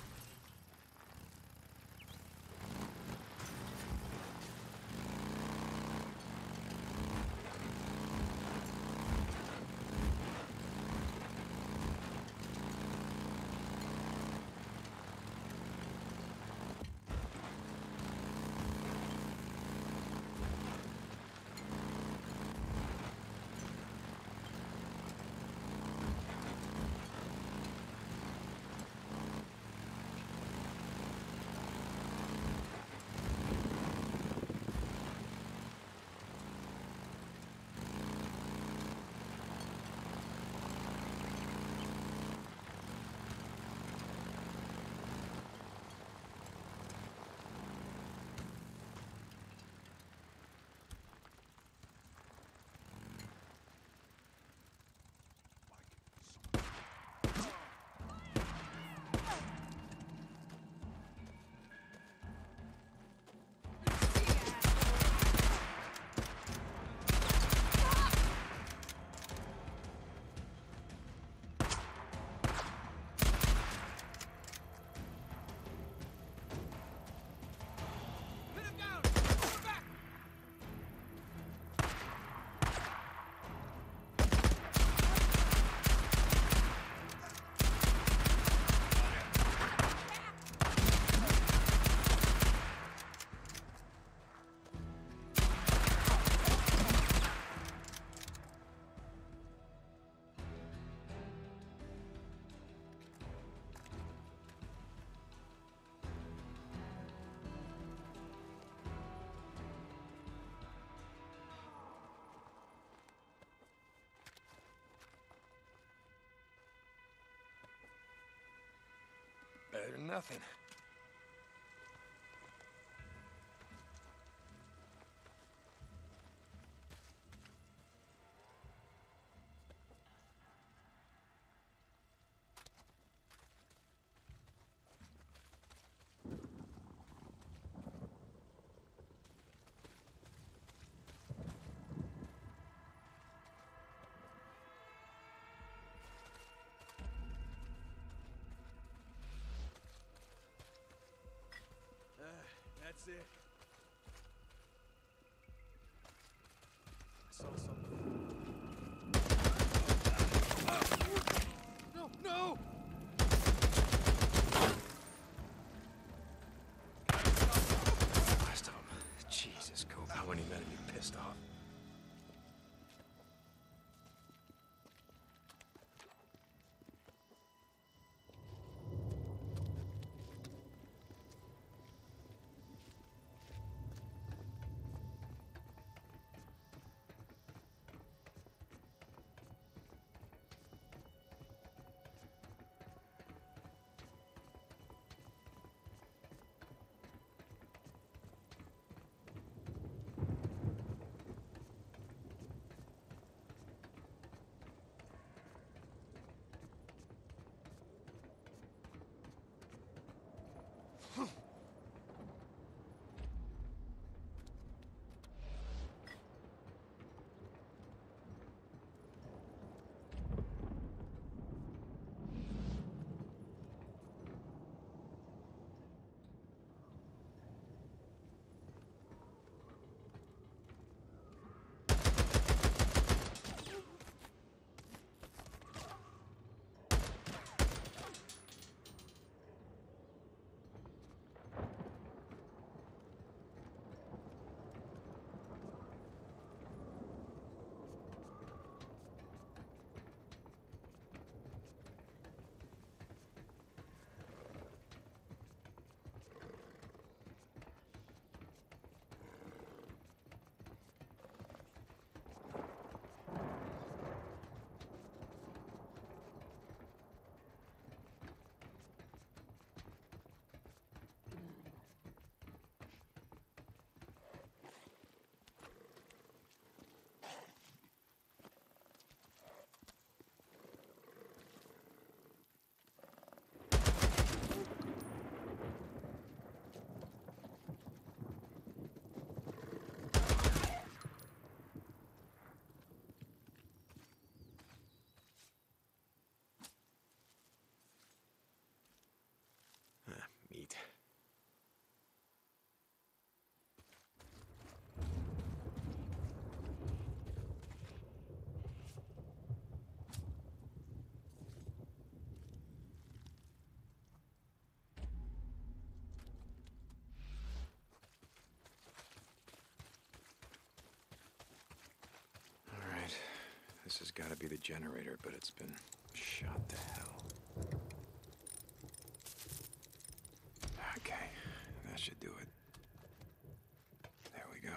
Better than nothing. Has got to be the generator, but it's been shot to hell. Okay, that should do it. There we go.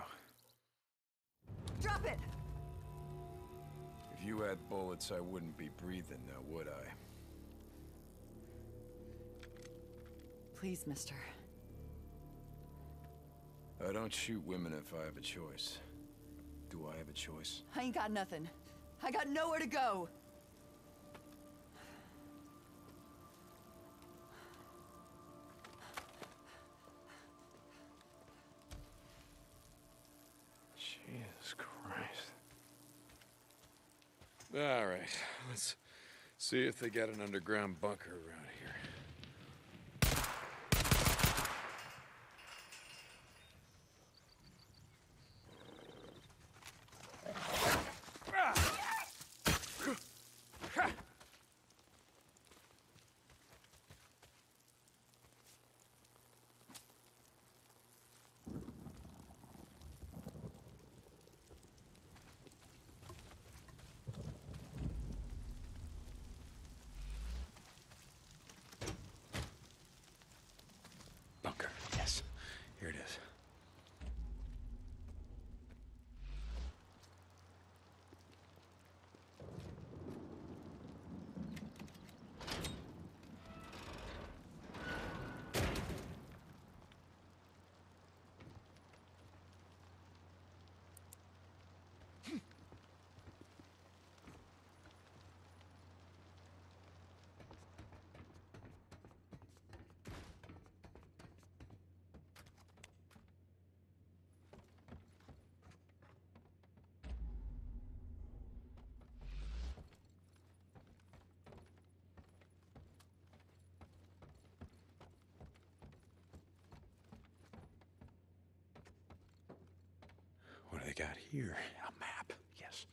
Drop it! If you had bullets, I wouldn't be breathing now, would I? Please, mister. I don't shoot women if I have a choice. Do I have a choice? I ain't got nothing. I got nowhere to go. Jesus Christ. All right, let's see if they got an underground bunker around here. Bunker, yes. Here it is. What do they got here? A map, yes.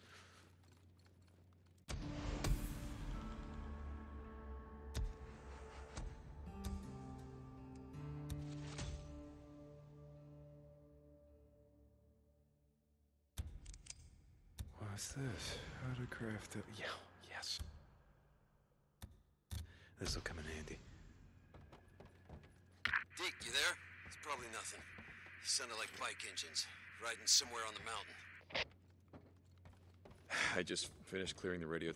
What's this? How to craft a... Yeah, yes. This'll come in handy. Deke, you there? It's probably nothing. Sounded like bike engines, riding somewhere on the mountain. I just finished clearing the radio.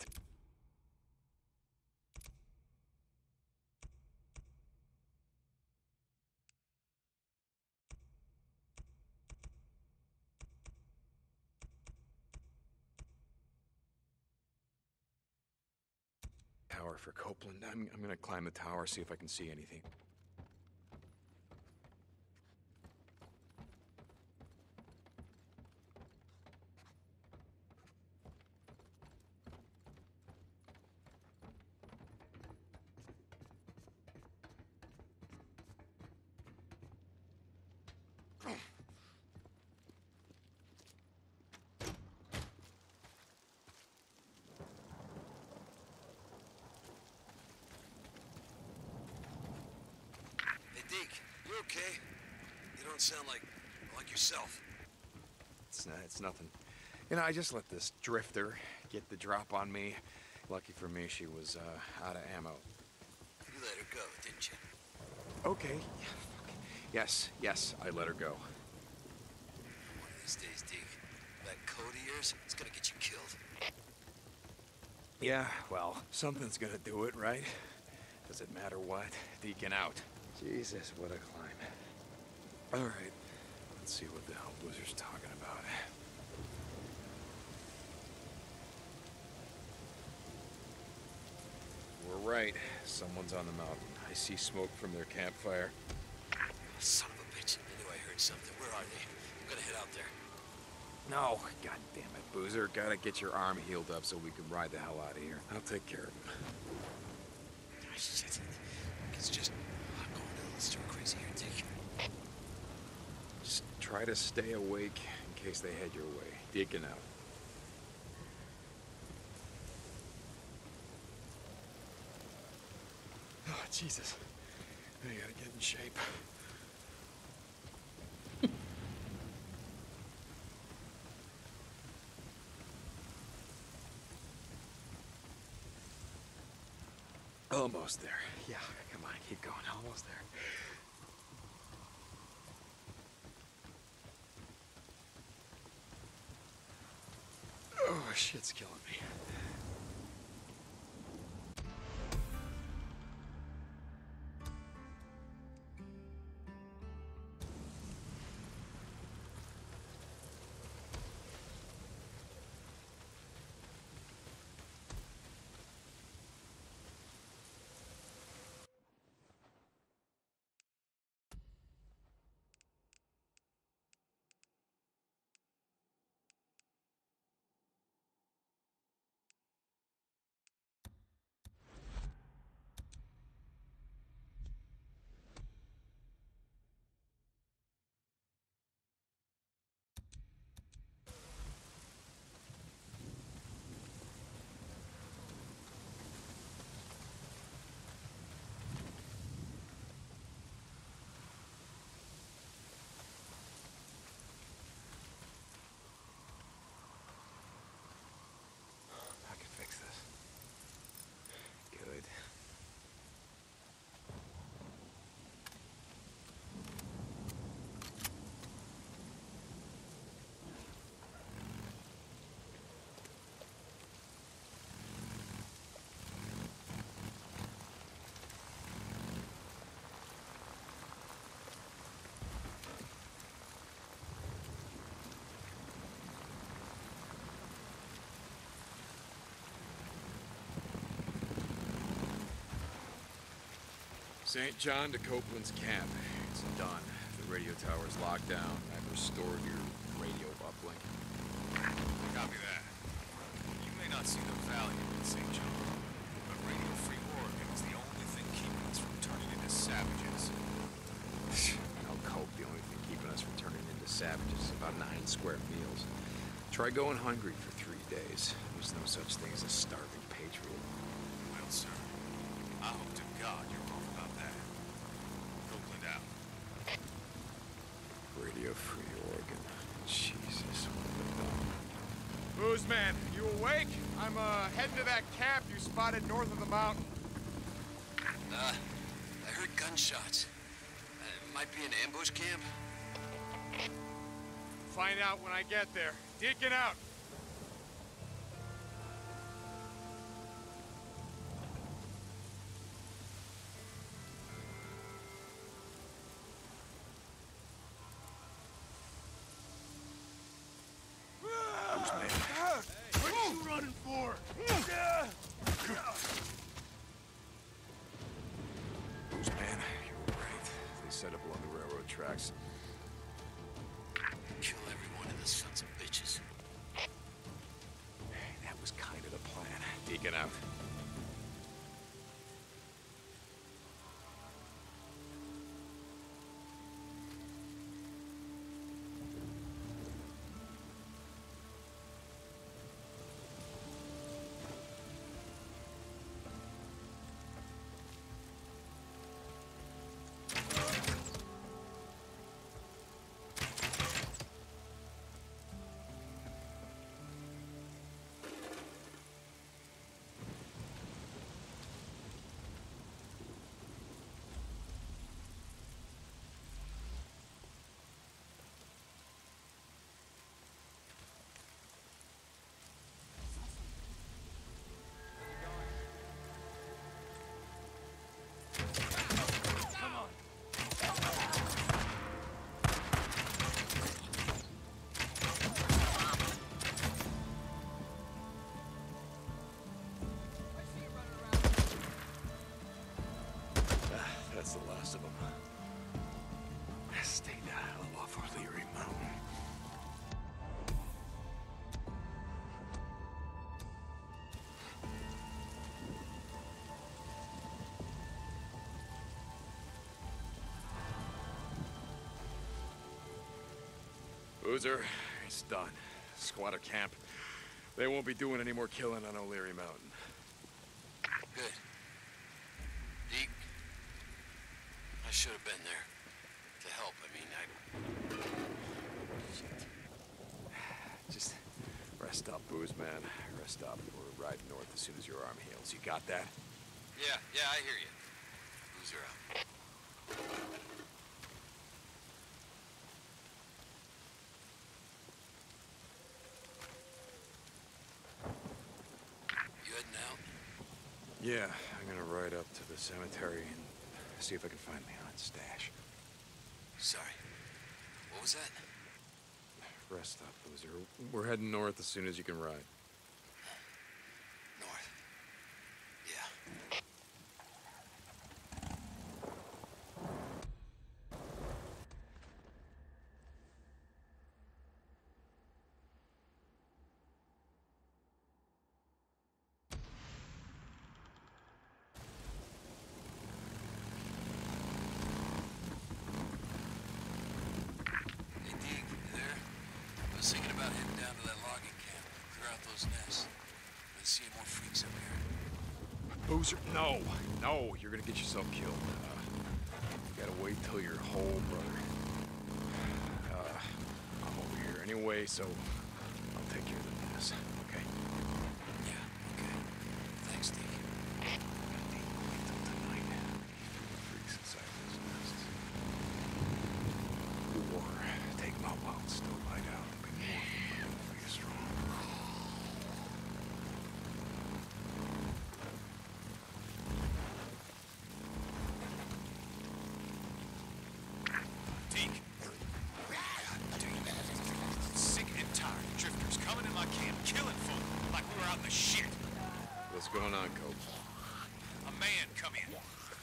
Tower for Copeland. I'm, I'm gonna climb the tower, see if I can see anything. Hey, Deke, you okay? You don't sound like like yourself. It's, not, it's nothing. You know, I just let this drifter get the drop on me. Lucky for me, she was uh, out of ammo. You let her go, didn't you? Okay. Yeah, fuck. Yes, yes, I let her go. One of these days, Deke, that code of yours is gonna get you killed. Yeah, well, something's gonna do it, right? Does it matter what? Deacon out. Jesus, what a climb. All right, let's see what the hell Boozer's talking right. Someone's on the mountain. I see smoke from their campfire. Son of a bitch. I knew I heard something. Where are they? I'm gonna head out there. No. God damn it, Boozer. Gotta get your arm healed up so we can ride the hell out of here. I'll take care of him. Ah, shit. It's just going on. Let's crazy here, Dick. Just try to stay awake in case they head your way. Deacon out. Jesus. I gotta get in shape. Almost there. Yeah, come on, keep going. Almost there. Oh, shit's killing me. St. John to Copeland's camp. It's done. The radio tower's locked down. I've restored your radio uplink. Copy that. You may not see the value in St. John, but Radio Free Oregon is the only thing keeping us from turning into savages. I'll cope. The only thing keeping us from turning into savages is about nine square meals. Try going hungry for three days. There's no such thing as a starving patriot. Well, sir, I hope to God you're wrong about that. Copeland out. Radio Free Oregon. Jesus, what have I done? Man, you awake? I'm uh heading to that camp you spotted north of the mountain. Uh, I heard gunshots. Uh, it might be an ambush camp. Find out when I get there. Deacon out. The Boozer, it's done. Squatter camp. They won't be doing any more killing on O'Leary Mountain. Good. Deke, I should have been there. To help, I mean, I... Just rest up, Booze, man. Rest up. We're riding north as soon as your arm heals. You got that? Yeah, yeah, I hear you. Boozer out. You heading out? Yeah, I'm gonna ride up to the cemetery and see if I can find Leon's stash. Sorry. What was that? Rest up, loser. We're heading north as soon as you can ride. North. Yeah. Hey, Deke, you there? I was thinking about heading down to that logging camp, clear out those nests. Been seeing more freaks up here. Boozer, no, no, you're gonna get yourself killed. Uh, you gotta wait till you're whole, brother. Uh, I'm anyway, so I'll take care of the mess, okay? Yeah, okay. Thanks, Deke. Freaks inside those nests. Or take them out while it's still light out. It'll be more for you strong. Deke. Sick and tired of drifters coming in my camp, killing folk like we were out in the shit. What's going on, Cope? A man come in,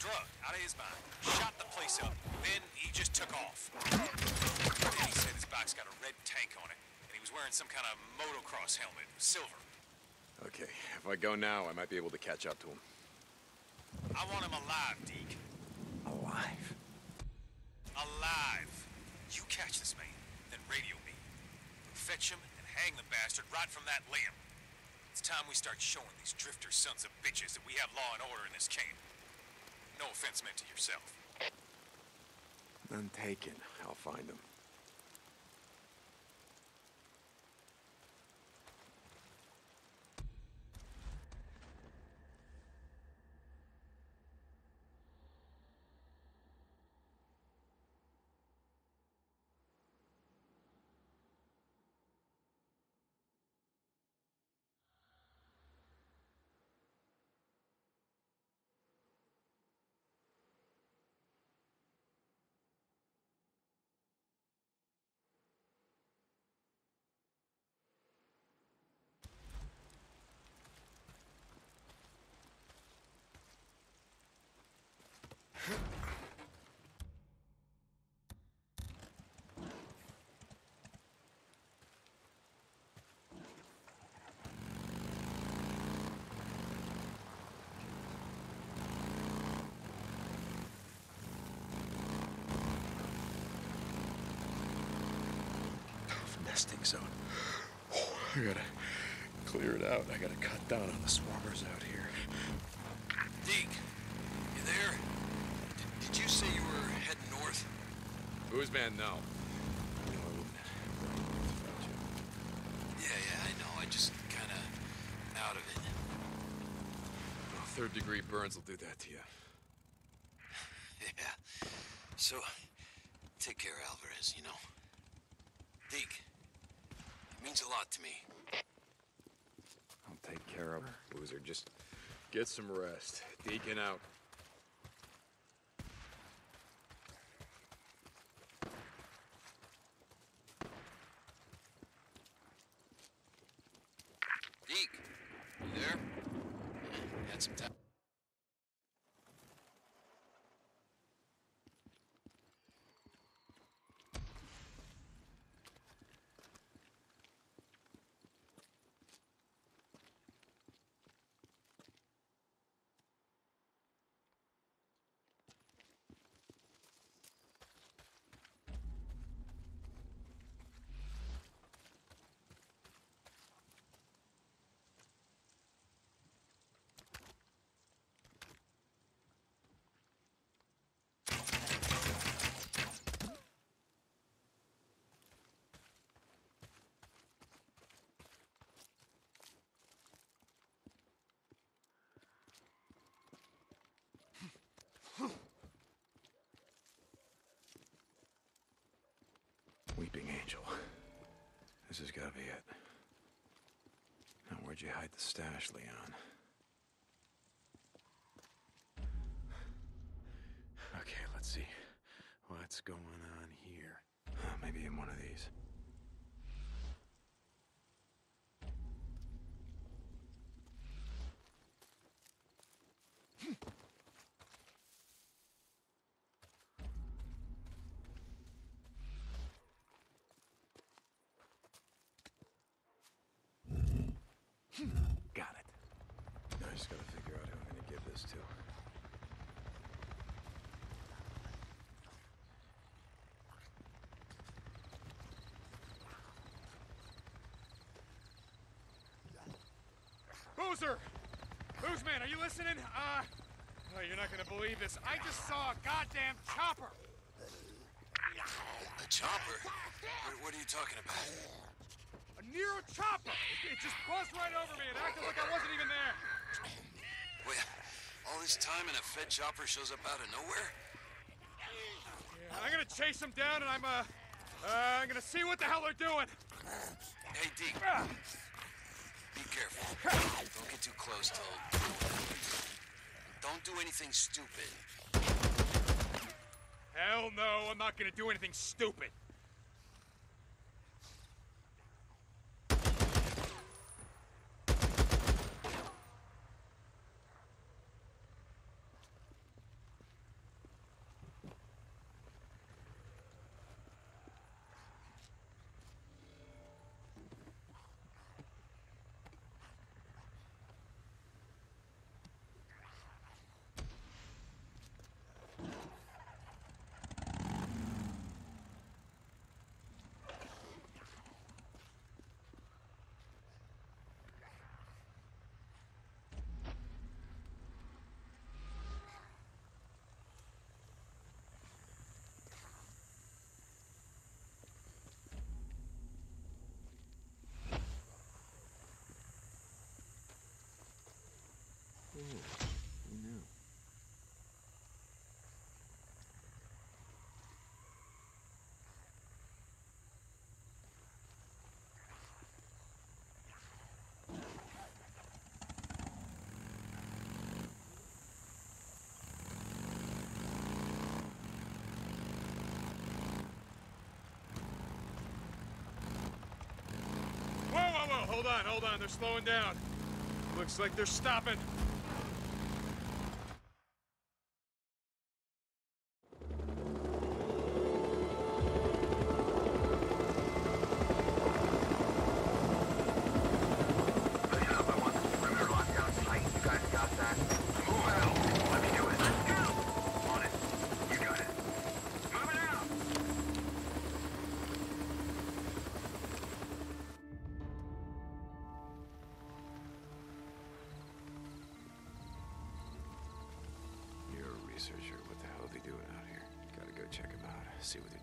drug out of his mind, shot the place up, then he just took off. Then he said his bike's got a red tank on it, and he was wearing some kind of motocross helmet, silver. Okay, if I go now, I might be able to catch up to him. I want him alive, Deke. Alive? Alive. You catch this man, then radio me. Fetch him and hang the bastard right from that limb. It's time we start showing these drifter sons of bitches that we have law and order in this camp. No offense meant to yourself. None taken. I'll find him. I gotta clear it out. I gotta cut down on the swarmers out here. Deke, you there? Did, did you say you were heading north? Who's man now? Yeah, yeah, I know. I just kind of out of it. Third degree burns will do that to you. Yeah. So, take care, Alvarez, you know. Means a lot to me. I'll take care of her. Boozer, just get some rest. Deacon out. Angel. This has got to be it. Now, where'd you hide the stash, Leon? Okay, let's see. What's going on here? Uh, maybe in one of these. Got it. I just gotta figure out who I'm gonna give this to. Boozer! Boozman, are you listening? Uh, oh, you're not gonna believe this. I just saw a goddamn chopper! A chopper? What, what are you talking about? A NERO chopper! It, it just buzzed right over me and acted like I wasn't even there. Wait, all this time and a Fed chopper shows up out of nowhere? Yeah, I'm gonna chase them down and I'm, uh, uh, I'm gonna see what the hell they're doing. Hey, Deke. Be careful. Don't get too close to... Don't do anything stupid. Hell no, I'm not gonna do anything stupid. Who knew? Whoa, whoa, whoa, hold on, hold on, they're slowing down. Looks like they're stopping. See what they're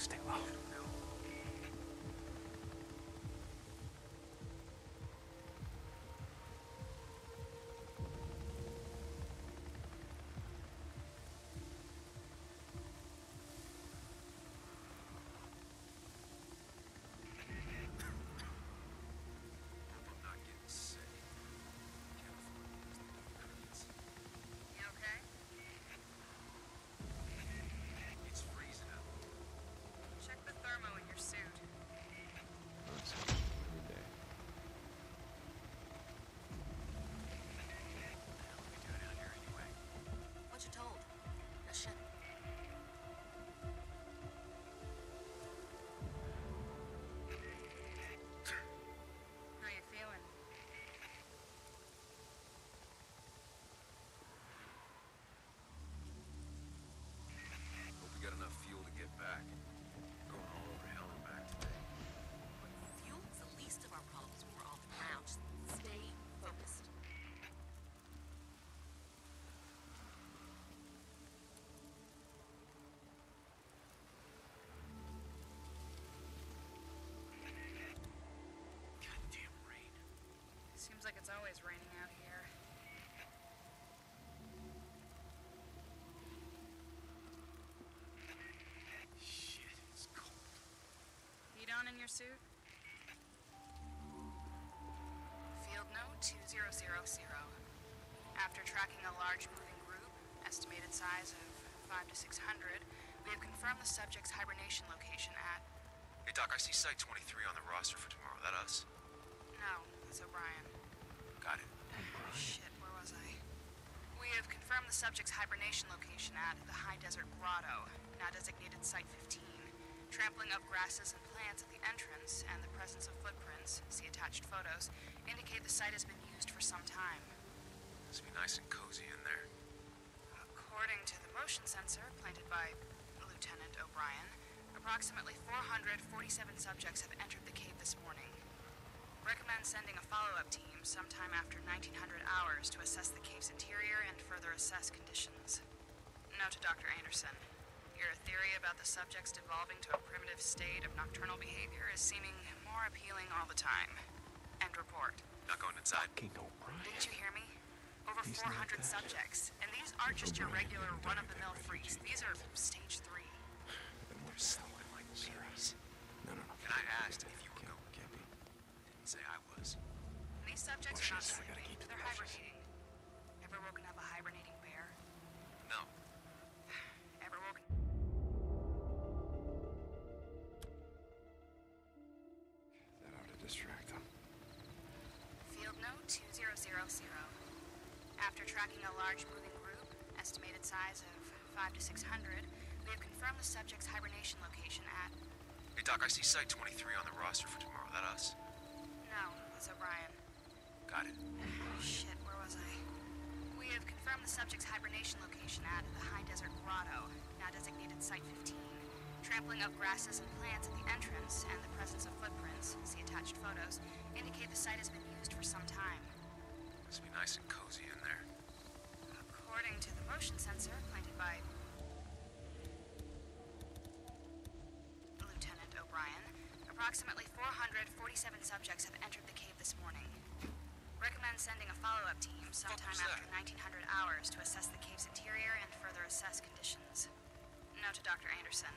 stay low. Seems like it's always raining out here. Shit, it's cold. Heat on in your suit? Field note 2000. After tracking a large moving group, estimated size of 5 to 600, we have confirmed the subject's hibernation location at. Hey, Doc, I see Site 23 on the roster for tomorrow. That us? No, it's O'Brien. Got it. Shit, where was I? We have confirmed the subject's hibernation location at the High Desert Grotto, now designated Site 15. Trampling of grasses and plants at the entrance and the presence of footprints, see attached photos, indicate the site has been used for some time. Must be nice and cozy in there. According to the motion sensor planted by Lieutenant O'Brien, approximately 447 subjects have entered the cave this morning. Recommend sending a follow-up team sometime after 1900 hours to assess the cave's interior and further assess conditions. Note to Dr. Anderson. Your theory about the subjects devolving to a primitive state of nocturnal behavior is seeming more appealing all the time. End report. Not going inside. King O'Brien. Didn't you hear me? Over He's 400 subjects. And these aren't just your regular run-of-the-mill freaks. These are stage three. Then we're sleeping like babies. No, no, no. And I asked if you were going. Can't be. Didn't say I was. These subjects are not Bushes. We gotta sleeping. keep They're hibernating. Ever woken up a hibernating bear? No. Ever woken... That ought to distract them. Field note 2000. After tracking a large moving group, estimated size of 5 to 600, we have confirmed the subject's hibernation location at... Hey, Doc, I see Site 23 on the roster for tomorrow. That us? No, that's O'Brien. Got it. Shit, where was I? We have confirmed the subject's hibernation location at the High Desert Grotto, now designated Site 15. Trampling of grasses and plants at the entrance and the presence of footprints, see attached photos, indicate the site has been used for some time. Must be nice and cozy in there. According to the motion sensor planted by Lieutenant O'Brien, approximately 447 subjects have entered the cave this morning. Recommend sending a follow-up team sometime after 1900 hours to assess the cave's interior and further assess conditions. Note to Dr. Anderson.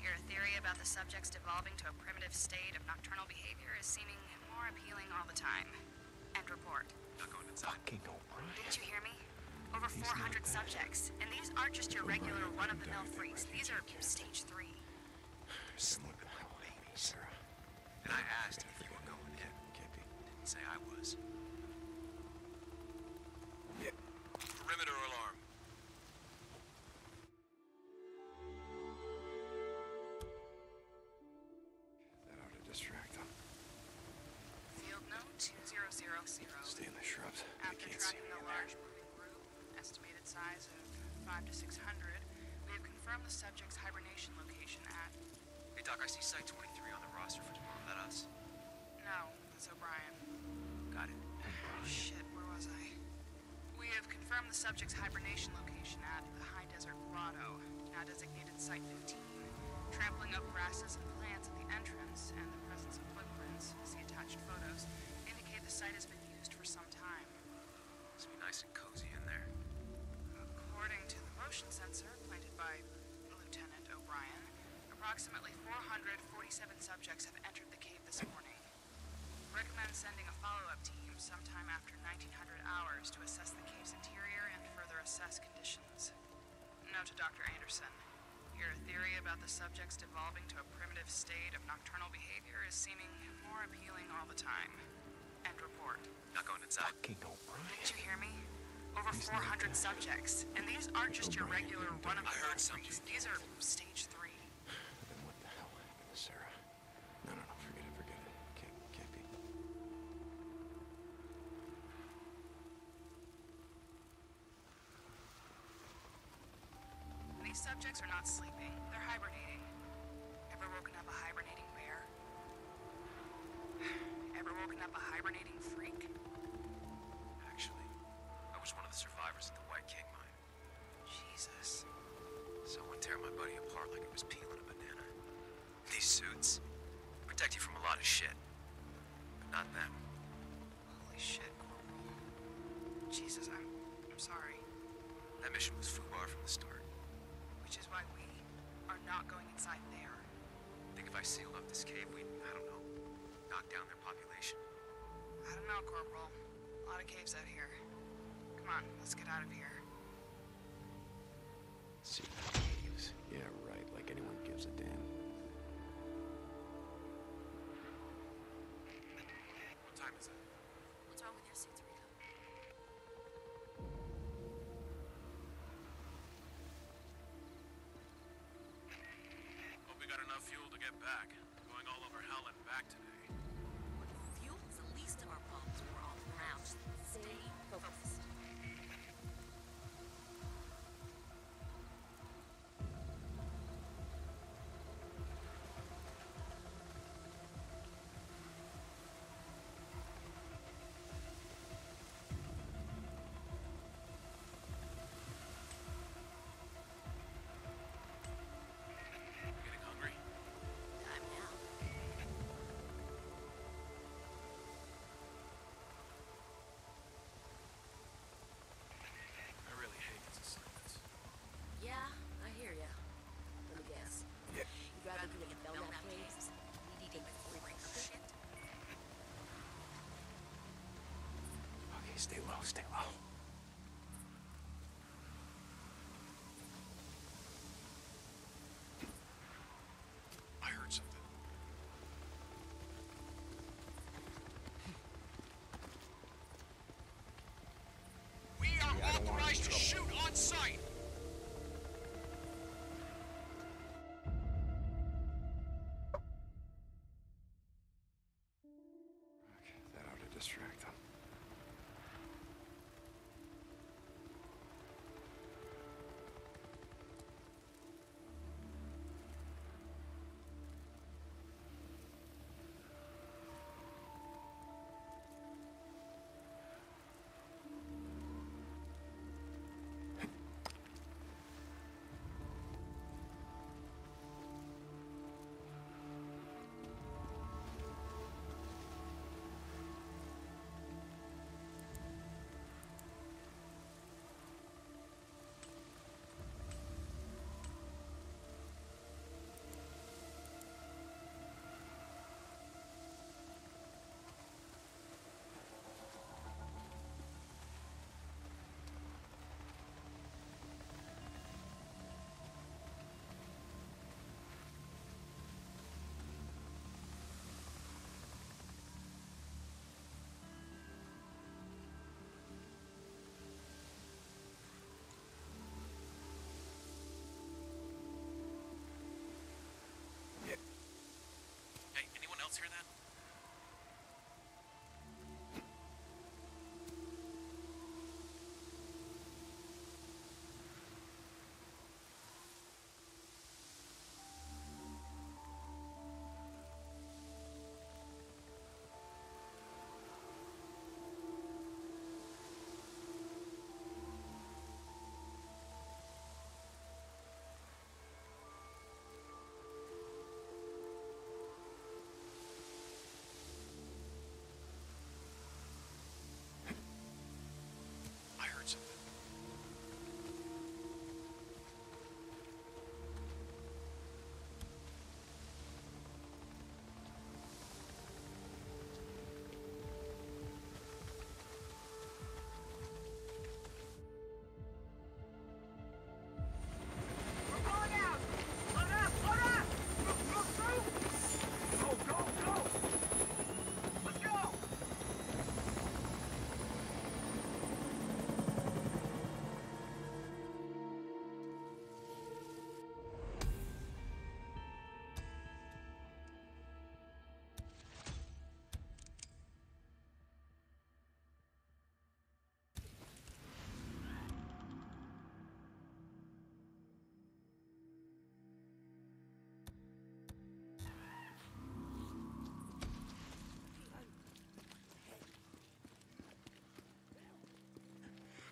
Your theory about the subjects devolving to a primitive state of nocturnal behavior is seeming more appealing all the time. End report. Not going inside. King O'Brien. Didn't you hear me? Over He's 400 subjects. And these aren't just your regular run-of-the-mill freaks. These are stage three. Sleeping like babies. Sarah. And I asked if you were going in. Can't be. Didn't say I was. size of 5 to 600, we have confirmed the subject's hibernation location at... Hey, Doc, I see Site-23 on the roster for tomorrow. That us? No, it's O'Brien. Got it. Shit, where was I? We have confirmed the subject's hibernation location at the High Desert Grotto, now designated Site-15. Trampling up grasses and plants at the entrance and the presence of footprints, see attached photos, indicate the site has been context evolving to a primitive state of nocturnal behavior is seeming more appealing all the time. End report. Not going inside. Fucking O'Brien. Did you hear me? Over He's 400 subjects, and these aren't just your regular run-of-the-mill. These are stage three. mission was FUBAR from the start. Which is why we are not going inside there. I think if I sealed up this cave, we'd, I don't know, knock down their population. I don't know, Corporal. A lot of caves out here. Come on, let's get out of here. See, caves. Yeah, back, going all over hell and back today. stay well, stay well.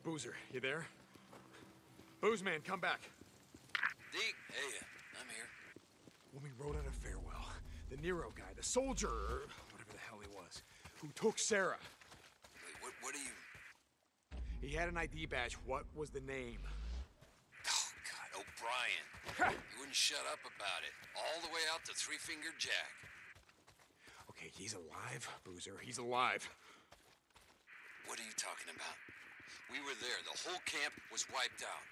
Boozer, you there? Booze man, come back. Deke, hey, I'm here. When we rode out of Farewell, the NERO guy, the soldier, or whatever the hell he was, who took Sarah, Wait, what, what are you... he had an ID badge. What was the name? Oh, God, O'Brien. you wouldn't shut up about it. All the way out to Three Finger Jack. Okay, he's alive, Boozer. He's alive. What are you talking about? We were there. The whole camp was wiped out.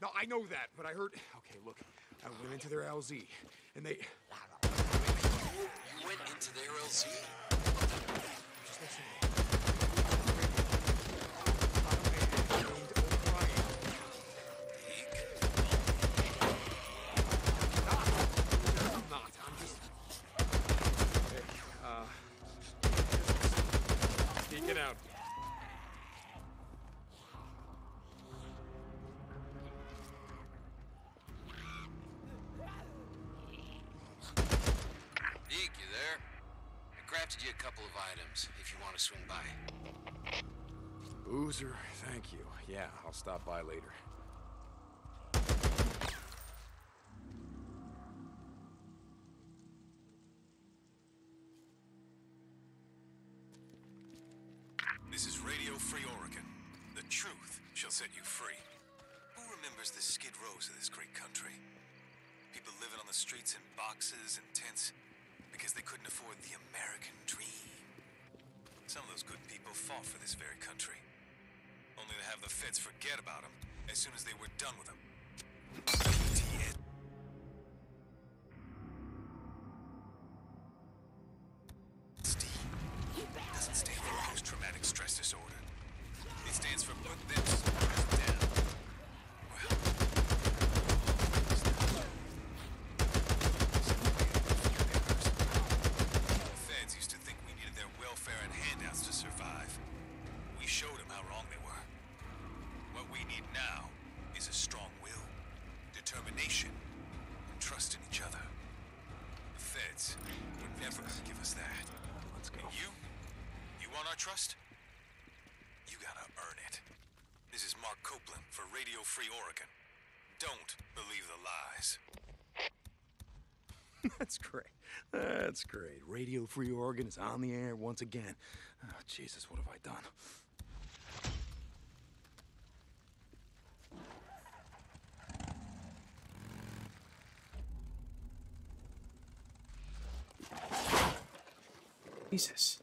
No, I know that, but I heard. Okay, look, I went into their LZ, and they. You went into their LZ? Just listen. I'm not. I'm just. Okay, uh. Sneaking out. Deke, you there? I crafted you a if you want to swing by. Boozer, thank you. Yeah, I'll stop by later. This is Radio Free Oregon. The truth shall set you free. Who remembers the skid rows of this great country? People living on the streets in boxes and tents because they couldn't afford the American dream. Some of those good people fought for this very country, only to have the feds forget about them as soon as they were done with them. Trust? You gotta earn it. This is Mark Copeland for Radio Free Oregon. Don't believe the lies. That's great. That's great. Radio Free Oregon is on the air once again. Oh, Jesus, what have I done? Jesus.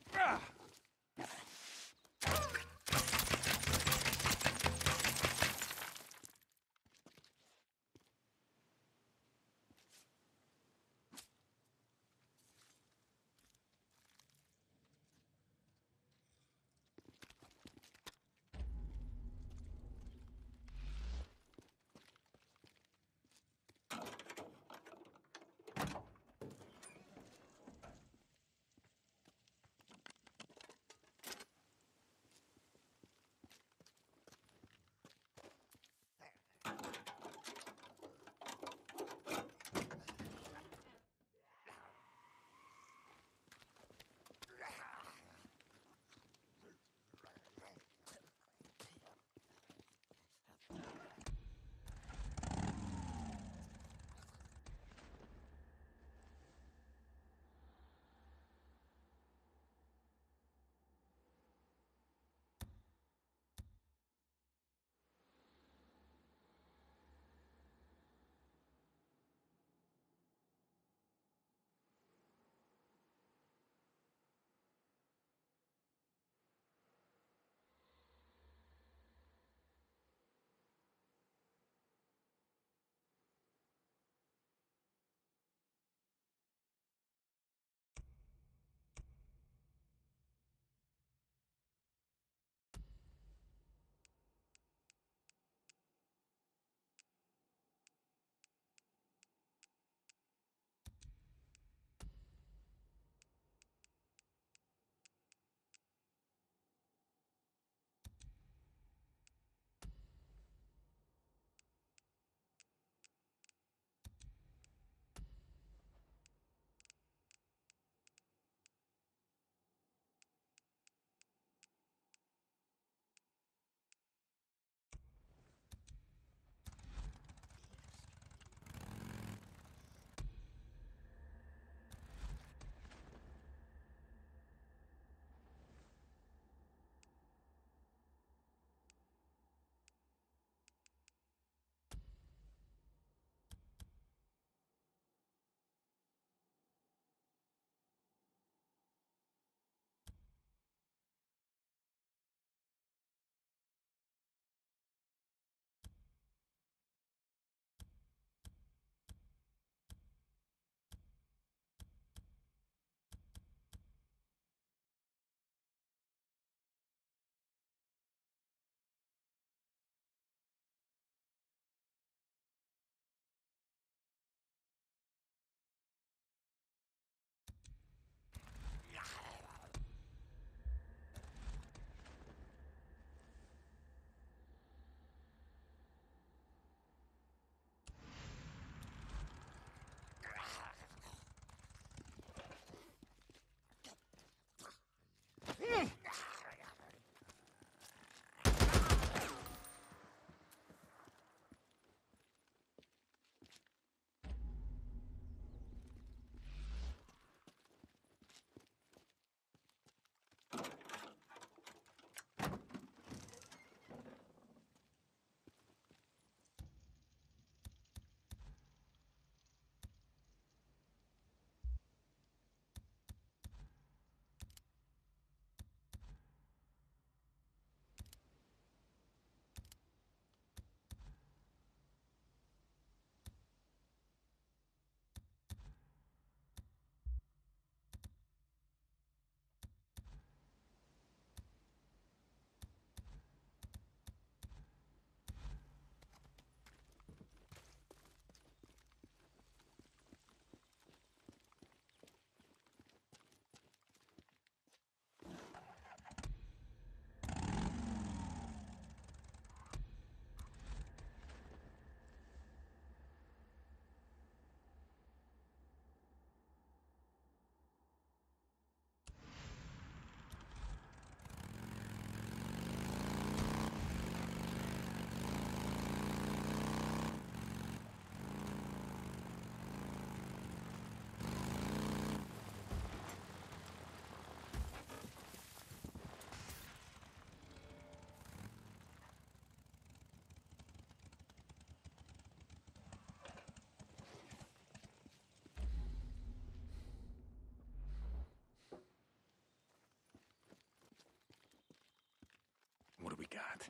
got.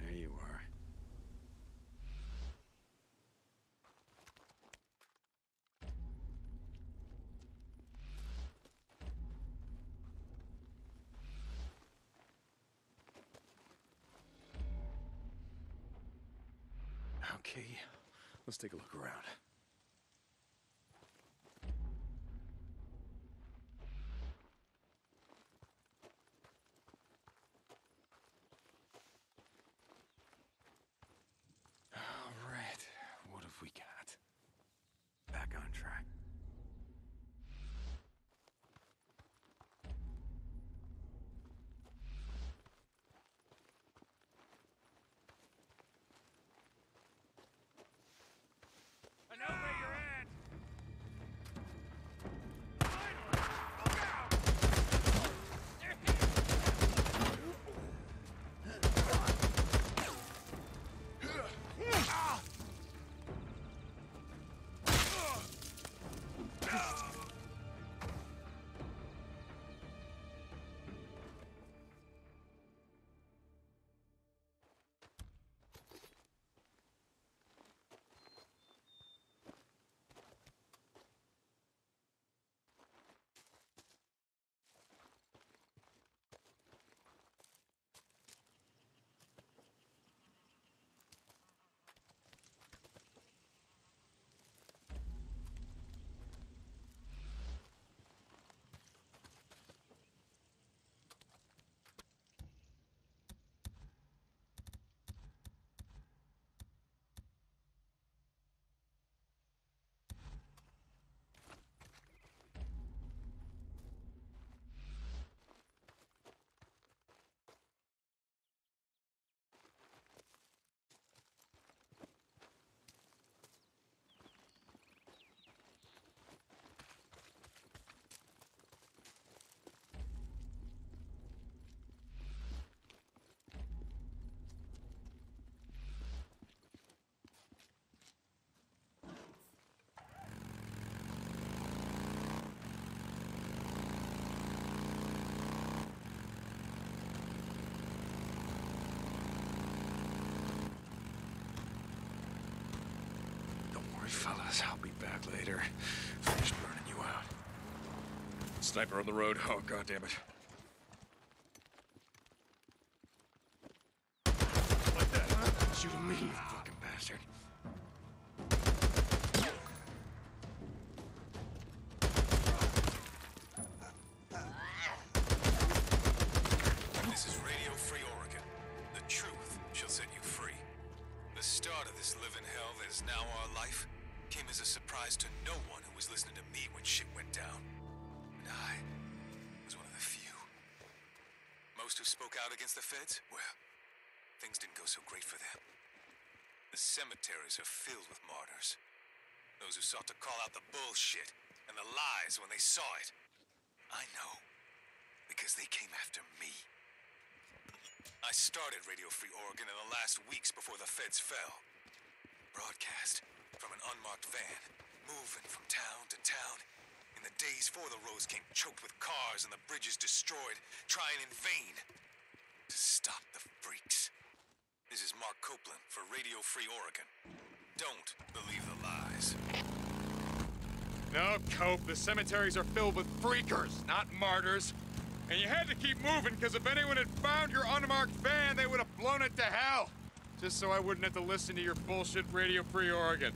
There you are. Okay, let's take a look around. Fellas. I'll be back later. Finish burning you out. Sniper on the road. Oh, god cemeteries are filled with martyrs. Those who sought to call out the bullshit and the lies when they saw it. I know because they came after me. I started Radio Free Oregon in the last weeks before the feds fell. Broadcast from an unmarked van, moving from town to town. In the days before the roads came choked with cars and the bridges destroyed, trying in vain to stop the freaks. This is Mark Copeland for Radio Free Oregon. Don't believe the lies. No, Cope, the cemeteries are filled with freakers, not martyrs. And you had to keep moving, because if anyone had found your unmarked van, they would have blown it to hell. Just so I wouldn't have to listen to your bullshit Radio Free Oregon.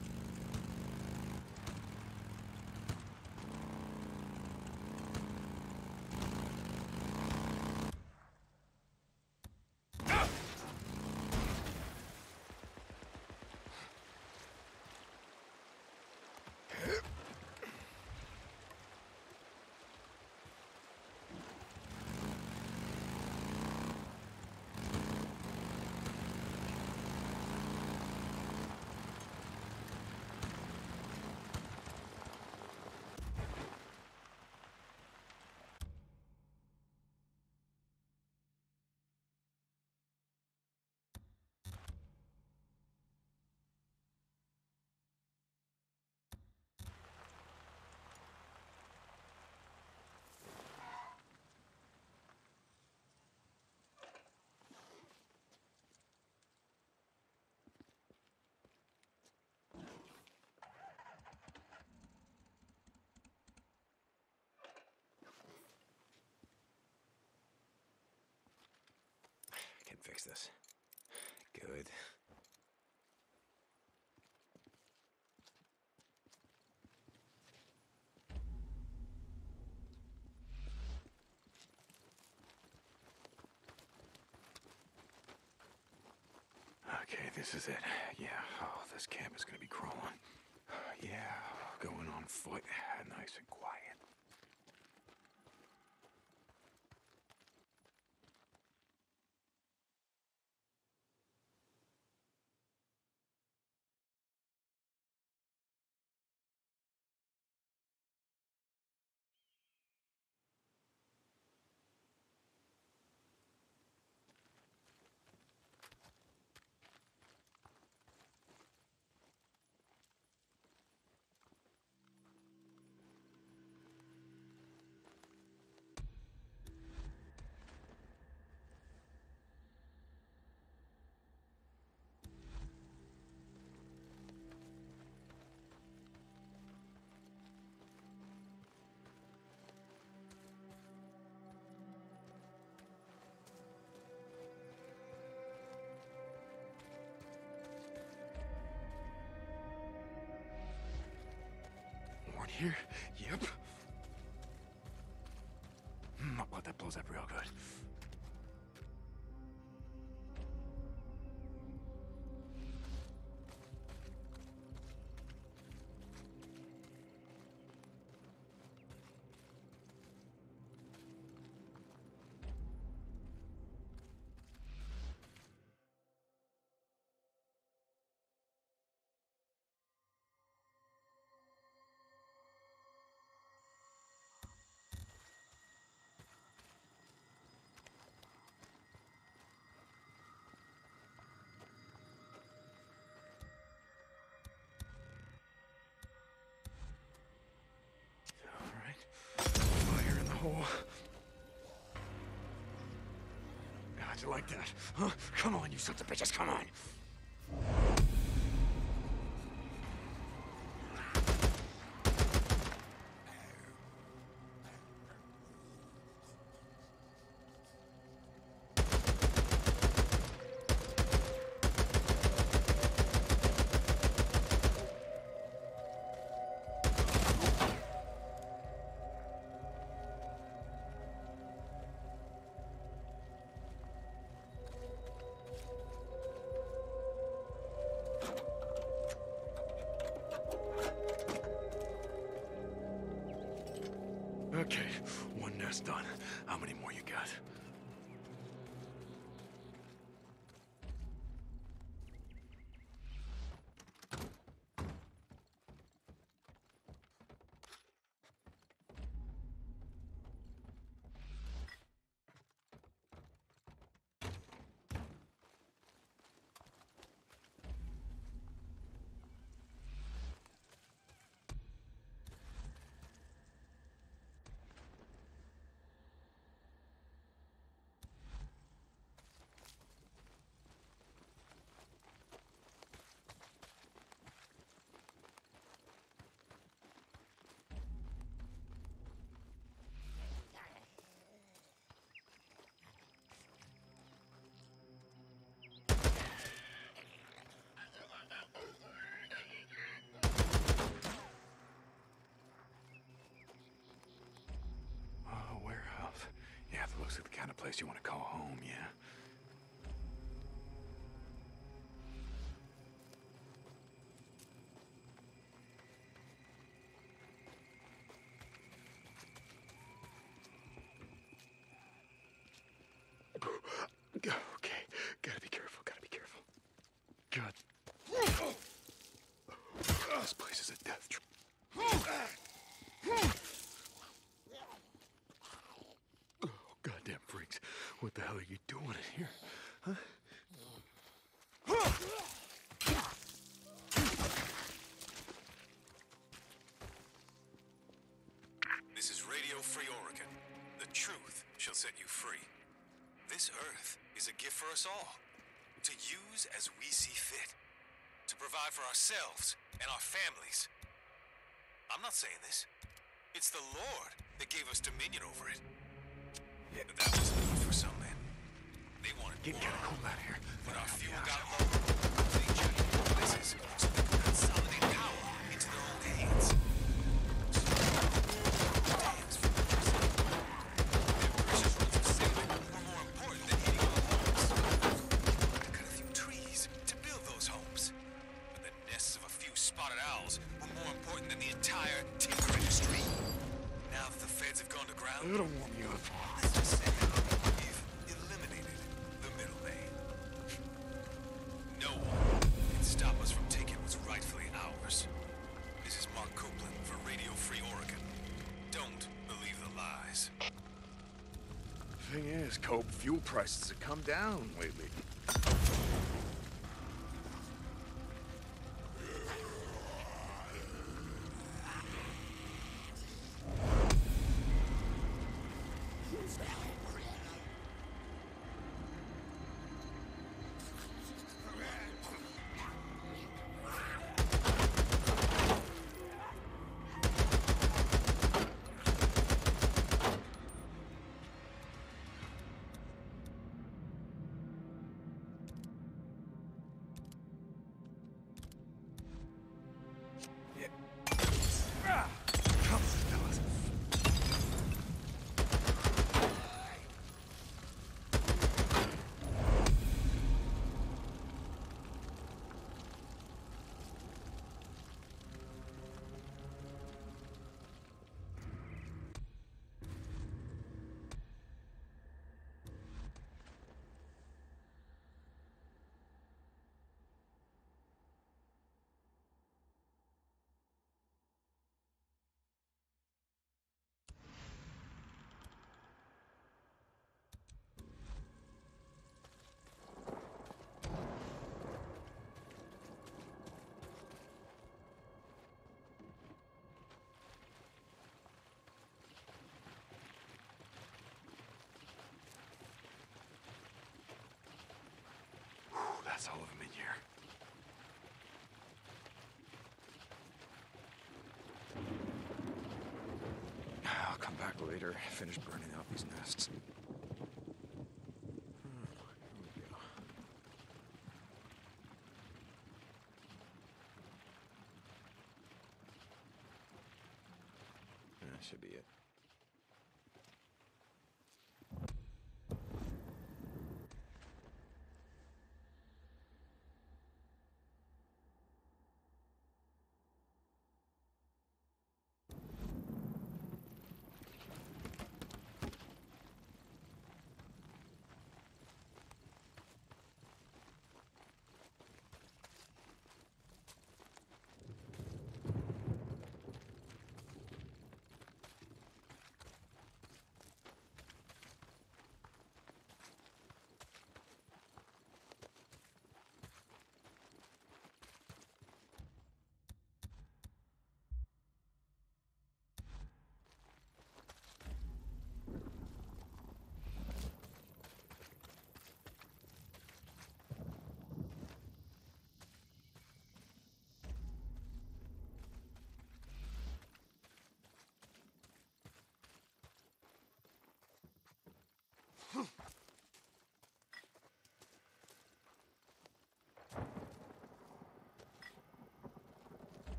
fix this. Good. Okay, this is it. Yeah, oh, this camp is gonna be crawling. Yeah, going on foot, nice and quiet. Here? Yep. Hmm, I bet that blows up real good. How'd you like that? Huh? Come on, you sons of bitches, come on! Looks like the kind of place you want to call home, yeah. Okay, gotta be careful, gotta be careful. God. This place is a death trap. Oh, goddamn freaks. What the hell are you doing in here? Huh? This is Radio Free Oregon. The truth shall set you free. This Earth is a gift for us all, to use as we see fit, to provide for ourselves and our families. I'm not saying this. It's the Lord that gave us dominion over it. But that was they wanted Get, get cool out of here. But our fuel got low. They jetted places so they could consolidate power into their own hands. More important than hitting cut a few trees to build those homes. But the nests of a few spotted owls were more important than the entire timber industry. Now that the feds have gone to ground... It'll warm you prices have come down lately. Back later, finish burning out these nests.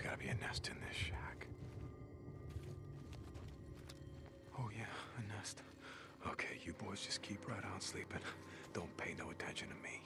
There's gotta be a nest in this shack. Oh, yeah, a nest. Okay, you boys just keep right on sleeping. Don't pay no attention to me.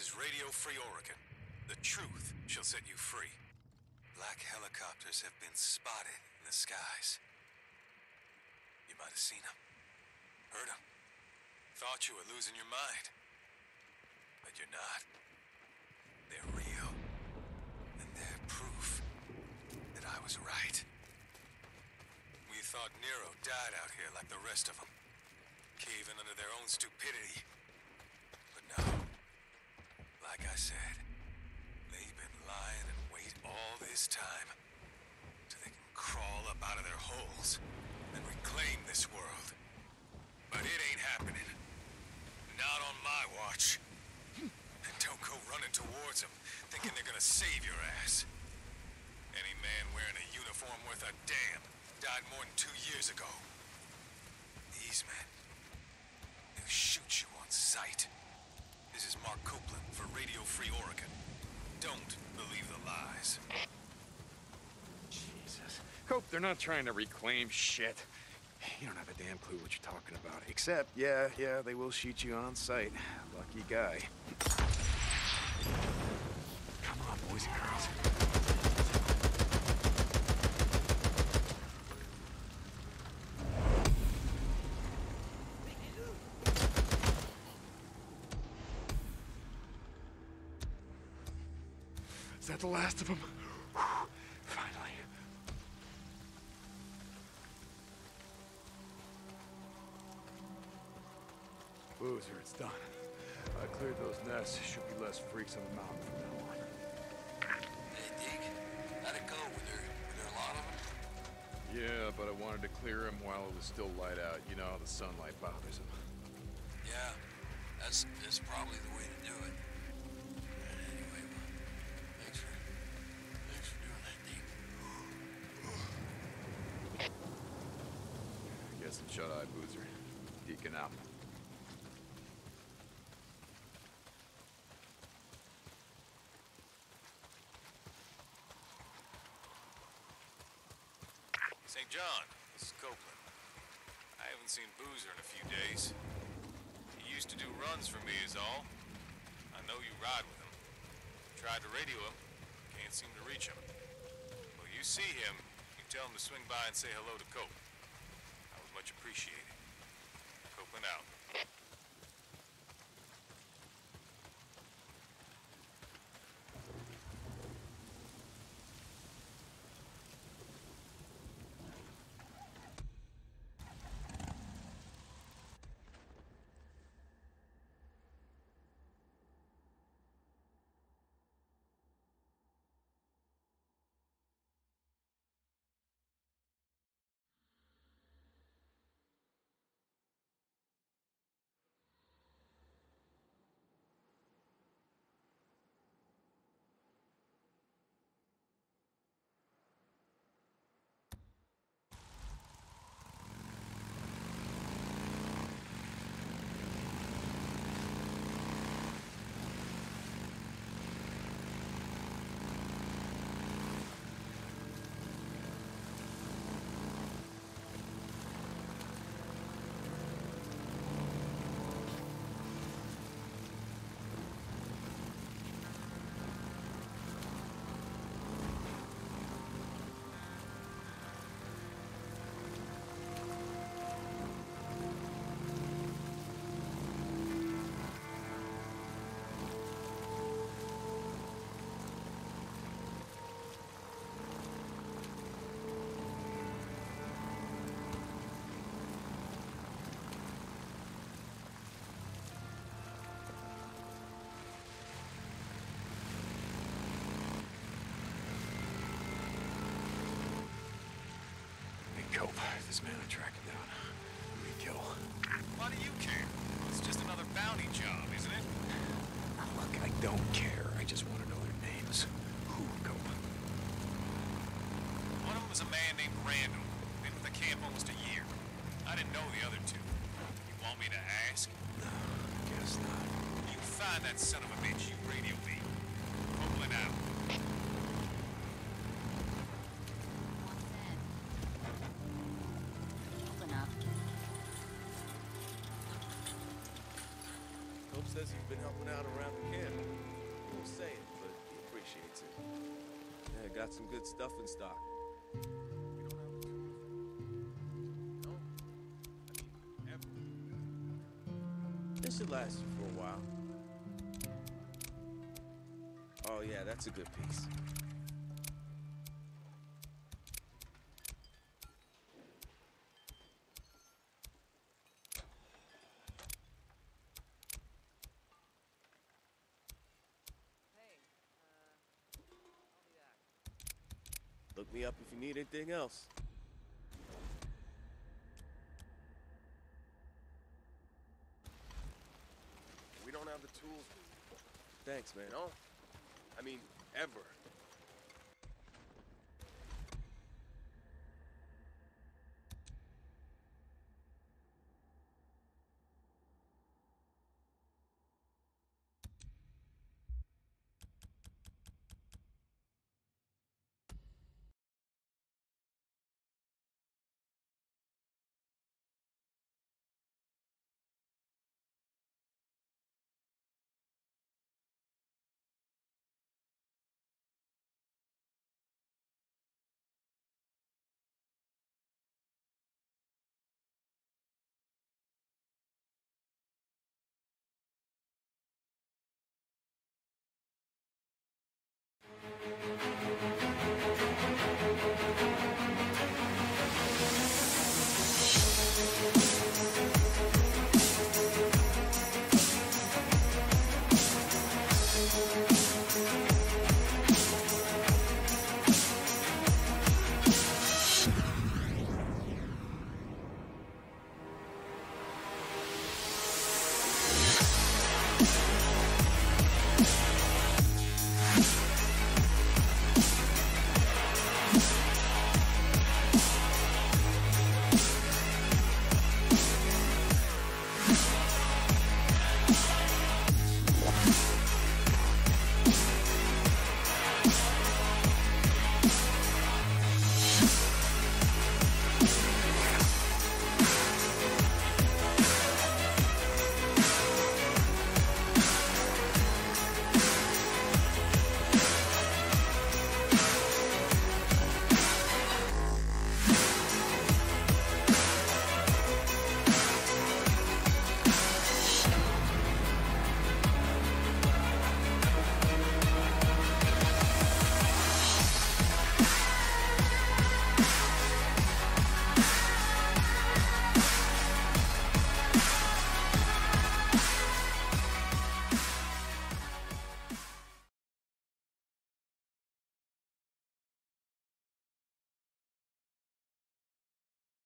This is Radio Free Oregon. The truth shall set you free. Black helicopters have been spotted in the skies. You might have seen them, heard them, thought you were losing your mind. But you're not. They're real. And they're proof that I was right. We thought Nero died out here like the rest of them, caving under their own stupidity. But no. Like I said, they've been lying in wait all this time so they can crawl up out of their holes and reclaim this world. But it ain't happening. Not on my watch. And don't go running towards them thinking they're gonna save your ass. Any man wearing a uniform worth a damn died more than two years ago. These men, they'll shoot you on sight. This is Mark Copeland for Radio Free Oregon. Don't believe the lies. Jesus. Cope, they're not trying to reclaim shit. You don't have a damn clue what you're talking about. Except, yeah, yeah, they will shoot you on sight. Lucky guy. Come on, boys and girls. That the last of them? Finally. Boozer, it's done. I cleared those nests. Should be less freaks on the mountain from now on. Hey, Deke. How'd it go? Were there, were there a lot of them? Yeah, but I wanted to clear him while it was still light out. You know how the sunlight bothers him. Yeah. That's, that's probably the way to do it. Anyway, well, thanks for, thanks for doing that, Deke. Guess some shut-eye, Boozer. St. John, this is Copeland. I haven't seen Boozer in a few days. He used to do runs for me is all. I know you ride with him. Tried to radio him. Can't seem to reach him. Well, you see him, you tell him to swing by and say hello to Cope. I would much appreciate this man I him down. Who did he kill? Why do you care? It's just another bounty job, isn't it? Look, I don't care. I just want to know their names. Who, Cope? One of them was a man named Randall. Been with the camp almost a year. I didn't know the other two. You want me to ask? No, guess not. You find that son of a bitch, you helping out around the camp. He won't say it, but he appreciates it. Yeah, got some good stuff in stock. No. I mean, this should last you for a while. Oh yeah, that's a good piece. Anything else. We don't have the tools. Thanks, man. No. I mean, ever.